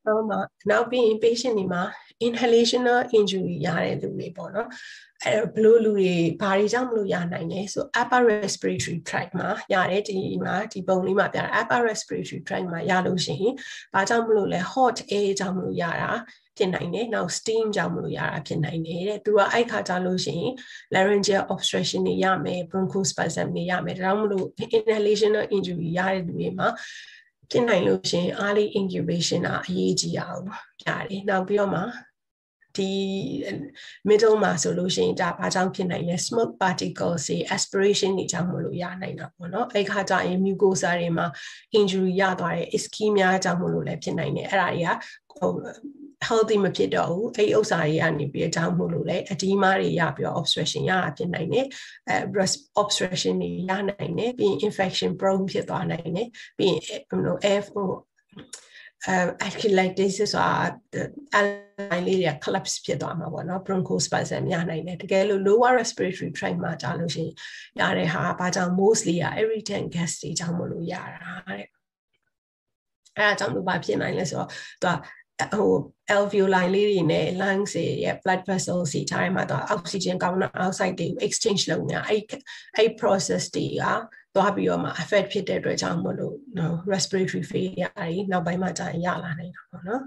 နောက်မှနောက်ပြီးရင် patient တွေမှာ inhalational injury ရတဲ့လူတွေပေါ့နော်အဲဘလို့လူတွေဘာတွေကြောင့်မလို့ရနိုင်လဲဆို upper respiratory tract မှာရတယ်ဒီမှာဒီပုံလေးမှာပြတာ upper respiratory tract မှာရလို့ရှိရင်ဘာကြောင့်မလို့လဲ hot air ကြောင့်မလို့ရတာ ဖြစ်နိုင်တယ်နောက် steam ကြောင့်မလို့ရတာဖြစ်နိုင်တယ်တဲ့သူကအဲ့ခါကြလို့ရှိရင် laryngeal obstruction တွေရမယ် bronchospasm တွေရမယ်ဒါကြောင့်မလို့ inhalational injury ရတဲ့လူတွေမှာဖြစ်နိုင်လို့ရှိရင် early incubation အရေးကြီးအောင်ရတယ်နောက်ပြီးတော့မှဒီ middle မှာဆိုလို့ရှိရင်ဒါဘာကြောင့်ဖြစ်နိုင်လဲ smoke particles တွေ aspiration တွေကြောင့်မလို့ရနိုင်တာပေါ့နော်အဲ့ခါကျရင် mucosa တွေမှာ injury ရသွားတယ် ischemia ကြောင့်မလို့လည်းဖြစ်နိုင်တယ်အဲ့ဒါတွေကဟို healthy မဖြစ်တော့ဘူးအဲ့ဒီဥစ္စာတွေကနေပြီးအကြောင်းမို့လို့လေအဒီမားတွေရပြီးတော့ obstruction ရတာဖြစ်နိုင်တယ်အဲ obstruction တွေရနိုင်တယ်ပြီးရင် infection prone ဖြစ်သွားနိုင်တယ်ပြီးရင်ဟို F ဟိုအဲ aculitis ဆိုတာအလိုင်းလေးတွေက collapse ဖြစ်သွားမှာပေါ့နော် bronchospasm ရနိုင်တယ်တကယ်လို့ lower respiratory tract မှာကြာလို့ရှိရင်ရတဲ့ဟာဘာကြောင့် mostly ရ irritant gas တွေကြောင့်မလို့ရတာတဲ့အဲအကြောင်းလို့ဘာဖြစ်နိုင်လဲဆိုတော့သူက ဟို alveoli လေးတွေနဲ့ lungs ရဲ့ blood vessels စီထားထဲမှာတော့ oxygen carbon dioxide တွေ exchange လုပ်နေတာအဲ့အဲ့ process တွေကသွားပြီးတော့မှ affect ဖြစ်တဲ့အတွက်ကြောင့်မလို့ respiratory failure တွေနောက်ပိုင်းမှာကြာရင်ရလာနိုင်တာပေါ့နော်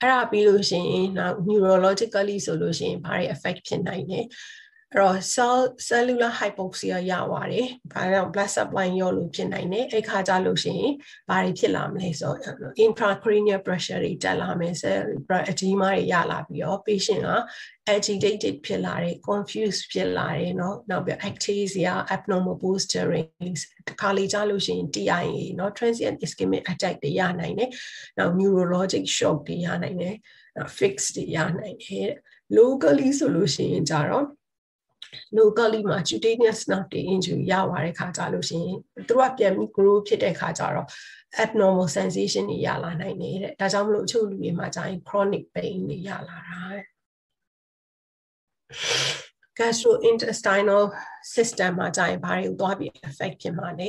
အဲ့ဒါပြီးလို့ရှိရင်နောက် neurologically ဆိုလို့ရှိရင်ဘာတွေ affect ဖြစ်နိုင်လဲ အဲ့တော့ cell cellular hypoxia ရပါတယ်။ဘာကြောင့် blood supply ရောလို့ဖြစ်နိုင်တယ်။အဲ့ခါကြလို့ရှိရင်ဘာတွေဖြစ်လာမလဲဆိုတော့ intracranial pressure တွေတက်လာမယ် cell edema တွေရလာပြီးတော့ patient က agitated ဖြစ်လာတယ် confused ဖြစ်လာတယ်เนาะနောက်ပြီး ectasia abnormal posturings တခါလေကြားလို့ရှိရင် TIA เนาะ transient ischemic attack တွေရနိုင်တယ်နောက် neurologic shock တွေရနိုင်တယ် fix တွေရနိုင်တယ် locally ဆိုလို့ရှိရင်ကြတော့ locally မှာ cutaneous nerve တွေ injury ရသွားတဲ့ခါကြလို့ရှိရင်သူကပြန်ပြီး grow ဖြစ်တဲ့ခါကြတော့ abnormal sensation တွေရလာနိုင်တယ်တဲ့ဒါကြောင့်မလို့အချို့လူတွေမှာကြာရင် chronic pain တွေရလာတာတဲ့ gastrointestinal system မှာကြာရင်ဘာတွေကိုသွားပြီး affect ဖြစ်မှာလဲ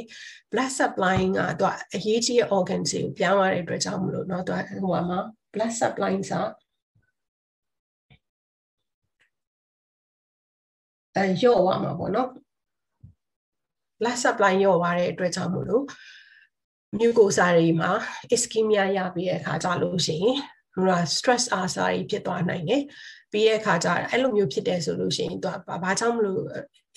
blood supply ကတော့အရေးကြီးတဲ့ organ တွေကိုပြောင်းရတဲ့အတွက်ကြောင့်မလို့เนาะသူဟိုမှာ blood supply ဆို အဲလျော့သွားမှာပေါ့နော် blood supply လျော့သွားတဲ့အတွက်ကြောင့်မို့လို့ mucosa တွေမှာ ischemia ရပြီးတဲ့အခါကြလို့ရှိရင်ဟို stress ulcer တွေဖြစ်သွားနိုင်တယ်ပြီးရဲ့အခါကျအဲ့လိုမျိုးဖြစ်တယ်ဆိုလို့ရှိရင်သူကဘာကြောင့်မလို့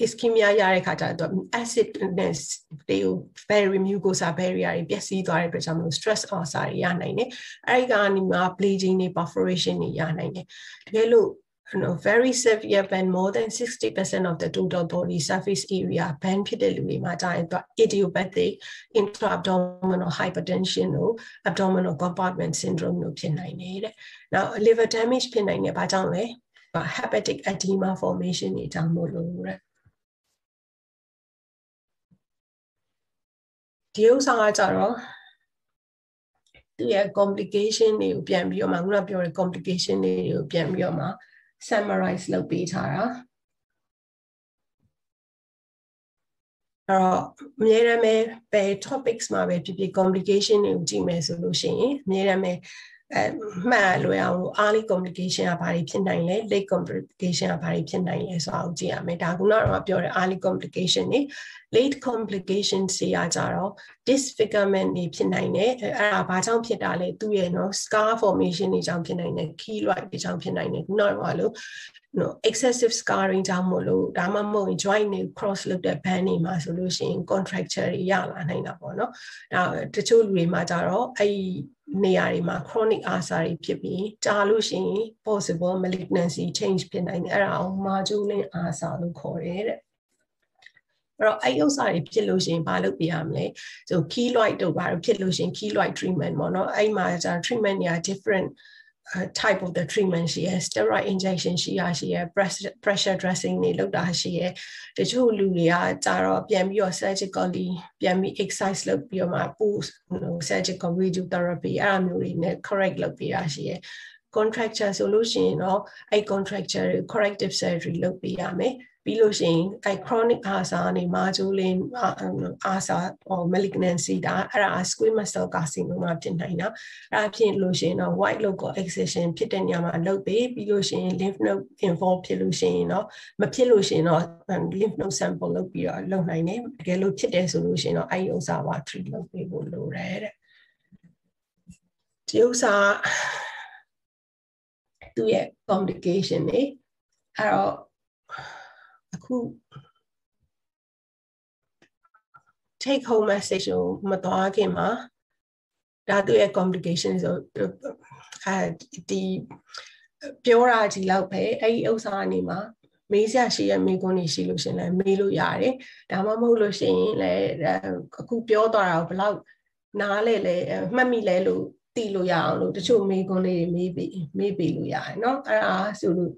ischemia ရတဲ့အခါကျတော့ acidness တွေကို barrier mucosa barrier တွေပျက်စီးသွားတဲ့အတွက်ကြောင့်မလို့ stress ulcer တွေရနိုင်တယ်အဲ့ဒီကနေမှ bleeding တွေ perforation တွေရနိုင်တယ်တကယ်လို့ you know very severe ban more than 60% of the total body surface area ban ဖြစ်တဲ့လူတွေမှာကြာရင်တော့ idiopathic intra-abdominal hypertension တို့ abdominal compartment syndrome တို့ဖြစ်နိုင်တယ်တဲ့။ Now liver damage ဖြစ်နိုင်တယ်ဘာကြောင့်လဲ။ hepatic edema formation တွေကြောင့်မို့လို့တဲ့ ဒီဥစ္စာကကြတော့သူရဲ့ complication တွေကိုပြန်ပြီးတော့မှခုနပြောတဲ့ complication တွေကိုပြန်ပြီးတော့မှ summarize လုပ်ပေးထားတာအဲ့တော့အများရမ်းပဲ topics မှာပဲဖြစ်ဖြစ် complication တွေကိုကြည့်မယ်ဆိုလို့ရှိရင်အများရမ်းပဲ အဲမှတ်လွယ်အောင်လို့ early complication ကဘာတွေဖြစ်နိုင်လဲ late complication ကဘာတွေဖြစ်နိုင်လဲဆိုတာကိုကြည့်ရမယ်ဒါခုနကတော့ပြောတဲ့ early complication တွေ late complication တွေရကြတော့ disfigurement တွေဖြစ်နိုင်တယ်အဲ့ဒါဘာကြောင့်ဖြစ်တာလဲသူရဲ့နော် scar formation တွေကြောင့်ဖြစ်နိုင်တယ် keloid တွေကြောင့်ဖြစ်နိုင်တယ်ခုနကတော့လို့ no excessive scarring ကြောင့်မို့လို့ဒါမှမဟုတ် joint တွေ cross လုပ်တဲ့ band တွေမှာဆိုလို့ရှိရင် contracture တွေရလာနိုင်တာပေါ့နော်ဒါတချို့လူတွေမှာကြတော့အဲ့နေရာတွေမှာ chronic ulcer တွေဖြစ်ပြီးကြာလို့ရှိရင် possible malignancy change ဖြစ်နိုင်တယ်အဲ့ဒါကို marginal ulcer လို့ခေါ်တယ်တဲ့အဲ့တော့အဲ့ဥစ္စာတွေဖြစ်လို့ရှိရင်ဘာလုပ်ပြရမလဲဆို keloid တို့ဘာလို့ဖြစ်လို့ရှိရင် keloid treatment ပေါ့နော်အဲ့မှာじゃ treatment တွေက different uh, type of the treatment ရှိရယ် steroid injection ရှိရရှိရယ် pressure dressing တွေလုပ်တာရှိရယ်တချို့လူတွေကကြတော့ပြန်ပြီးတော့ surgically ပြန်ပြီး exercise လုပ်ပြီးတော့မှပို့ surgical radiotherapy အဲ့အမျိုးတွေနဲ့ correct လုပ်ပေးရရှိရယ် contracture ဆိုလို့ရှိရင်တော့အဲ့ contracture corrective surgery လုပ်ပေးရမယ် ပြီးလို့ရှိရင်အဲ chronic ulcer နေမာဂျိုလင် ulcer or malignancy ဒါအဲ့ဒါ squamous cell carcinoma ဖြစ်နိုင်တာအဲ့ဒါဖြစ်လို့ရှိရင်တော့ white local excision ဖြစ်တဲ့ညမှာလုပ်ပေးပြီးလို့ရှိရင် lymph node involve ဖြစ်လို့ရှိရင်တော့မဖြစ်လို့ရှိရင်တော့ lymph node sample လုပ်ပြီးတော့လုပ်နိုင်တယ်တကယ်လို့ဖြစ်တယ်ဆိုလို့ရှိရင်တော့အဲ့ဒီဥစ္စာပါ treat လုပ်ပေးဖို့လိုတယ်တဲ့ဒီဥစ္စာသူ့ရဲ့ complication တွေအဲ့တော့အ ခု take home message ကိုမသွားခင်မှာဒါသူရဲ့ complication ဆိုအဲဒီပြောတာဒီလောက်ပဲအဲ့ဒီဥစ္စာအနေမှာမေးစရာရှိရမေးခွန်းတွေရှိလို့ရှင်လည်းမေးလို့ရတယ်ဒါမှမဟုတ်လို့ရှိရင်လည်းအခုပြောသွားတာကိုဘယ်လောက်နားလဲလဲမှတ်မိလဲလို့သိလို့ရအောင်လို့တချို့မေးခွန်းလေးတွေမေးပြီးမေးပြီးလို့ရတယ်เนาะအဲ့ဒါဆိုလို့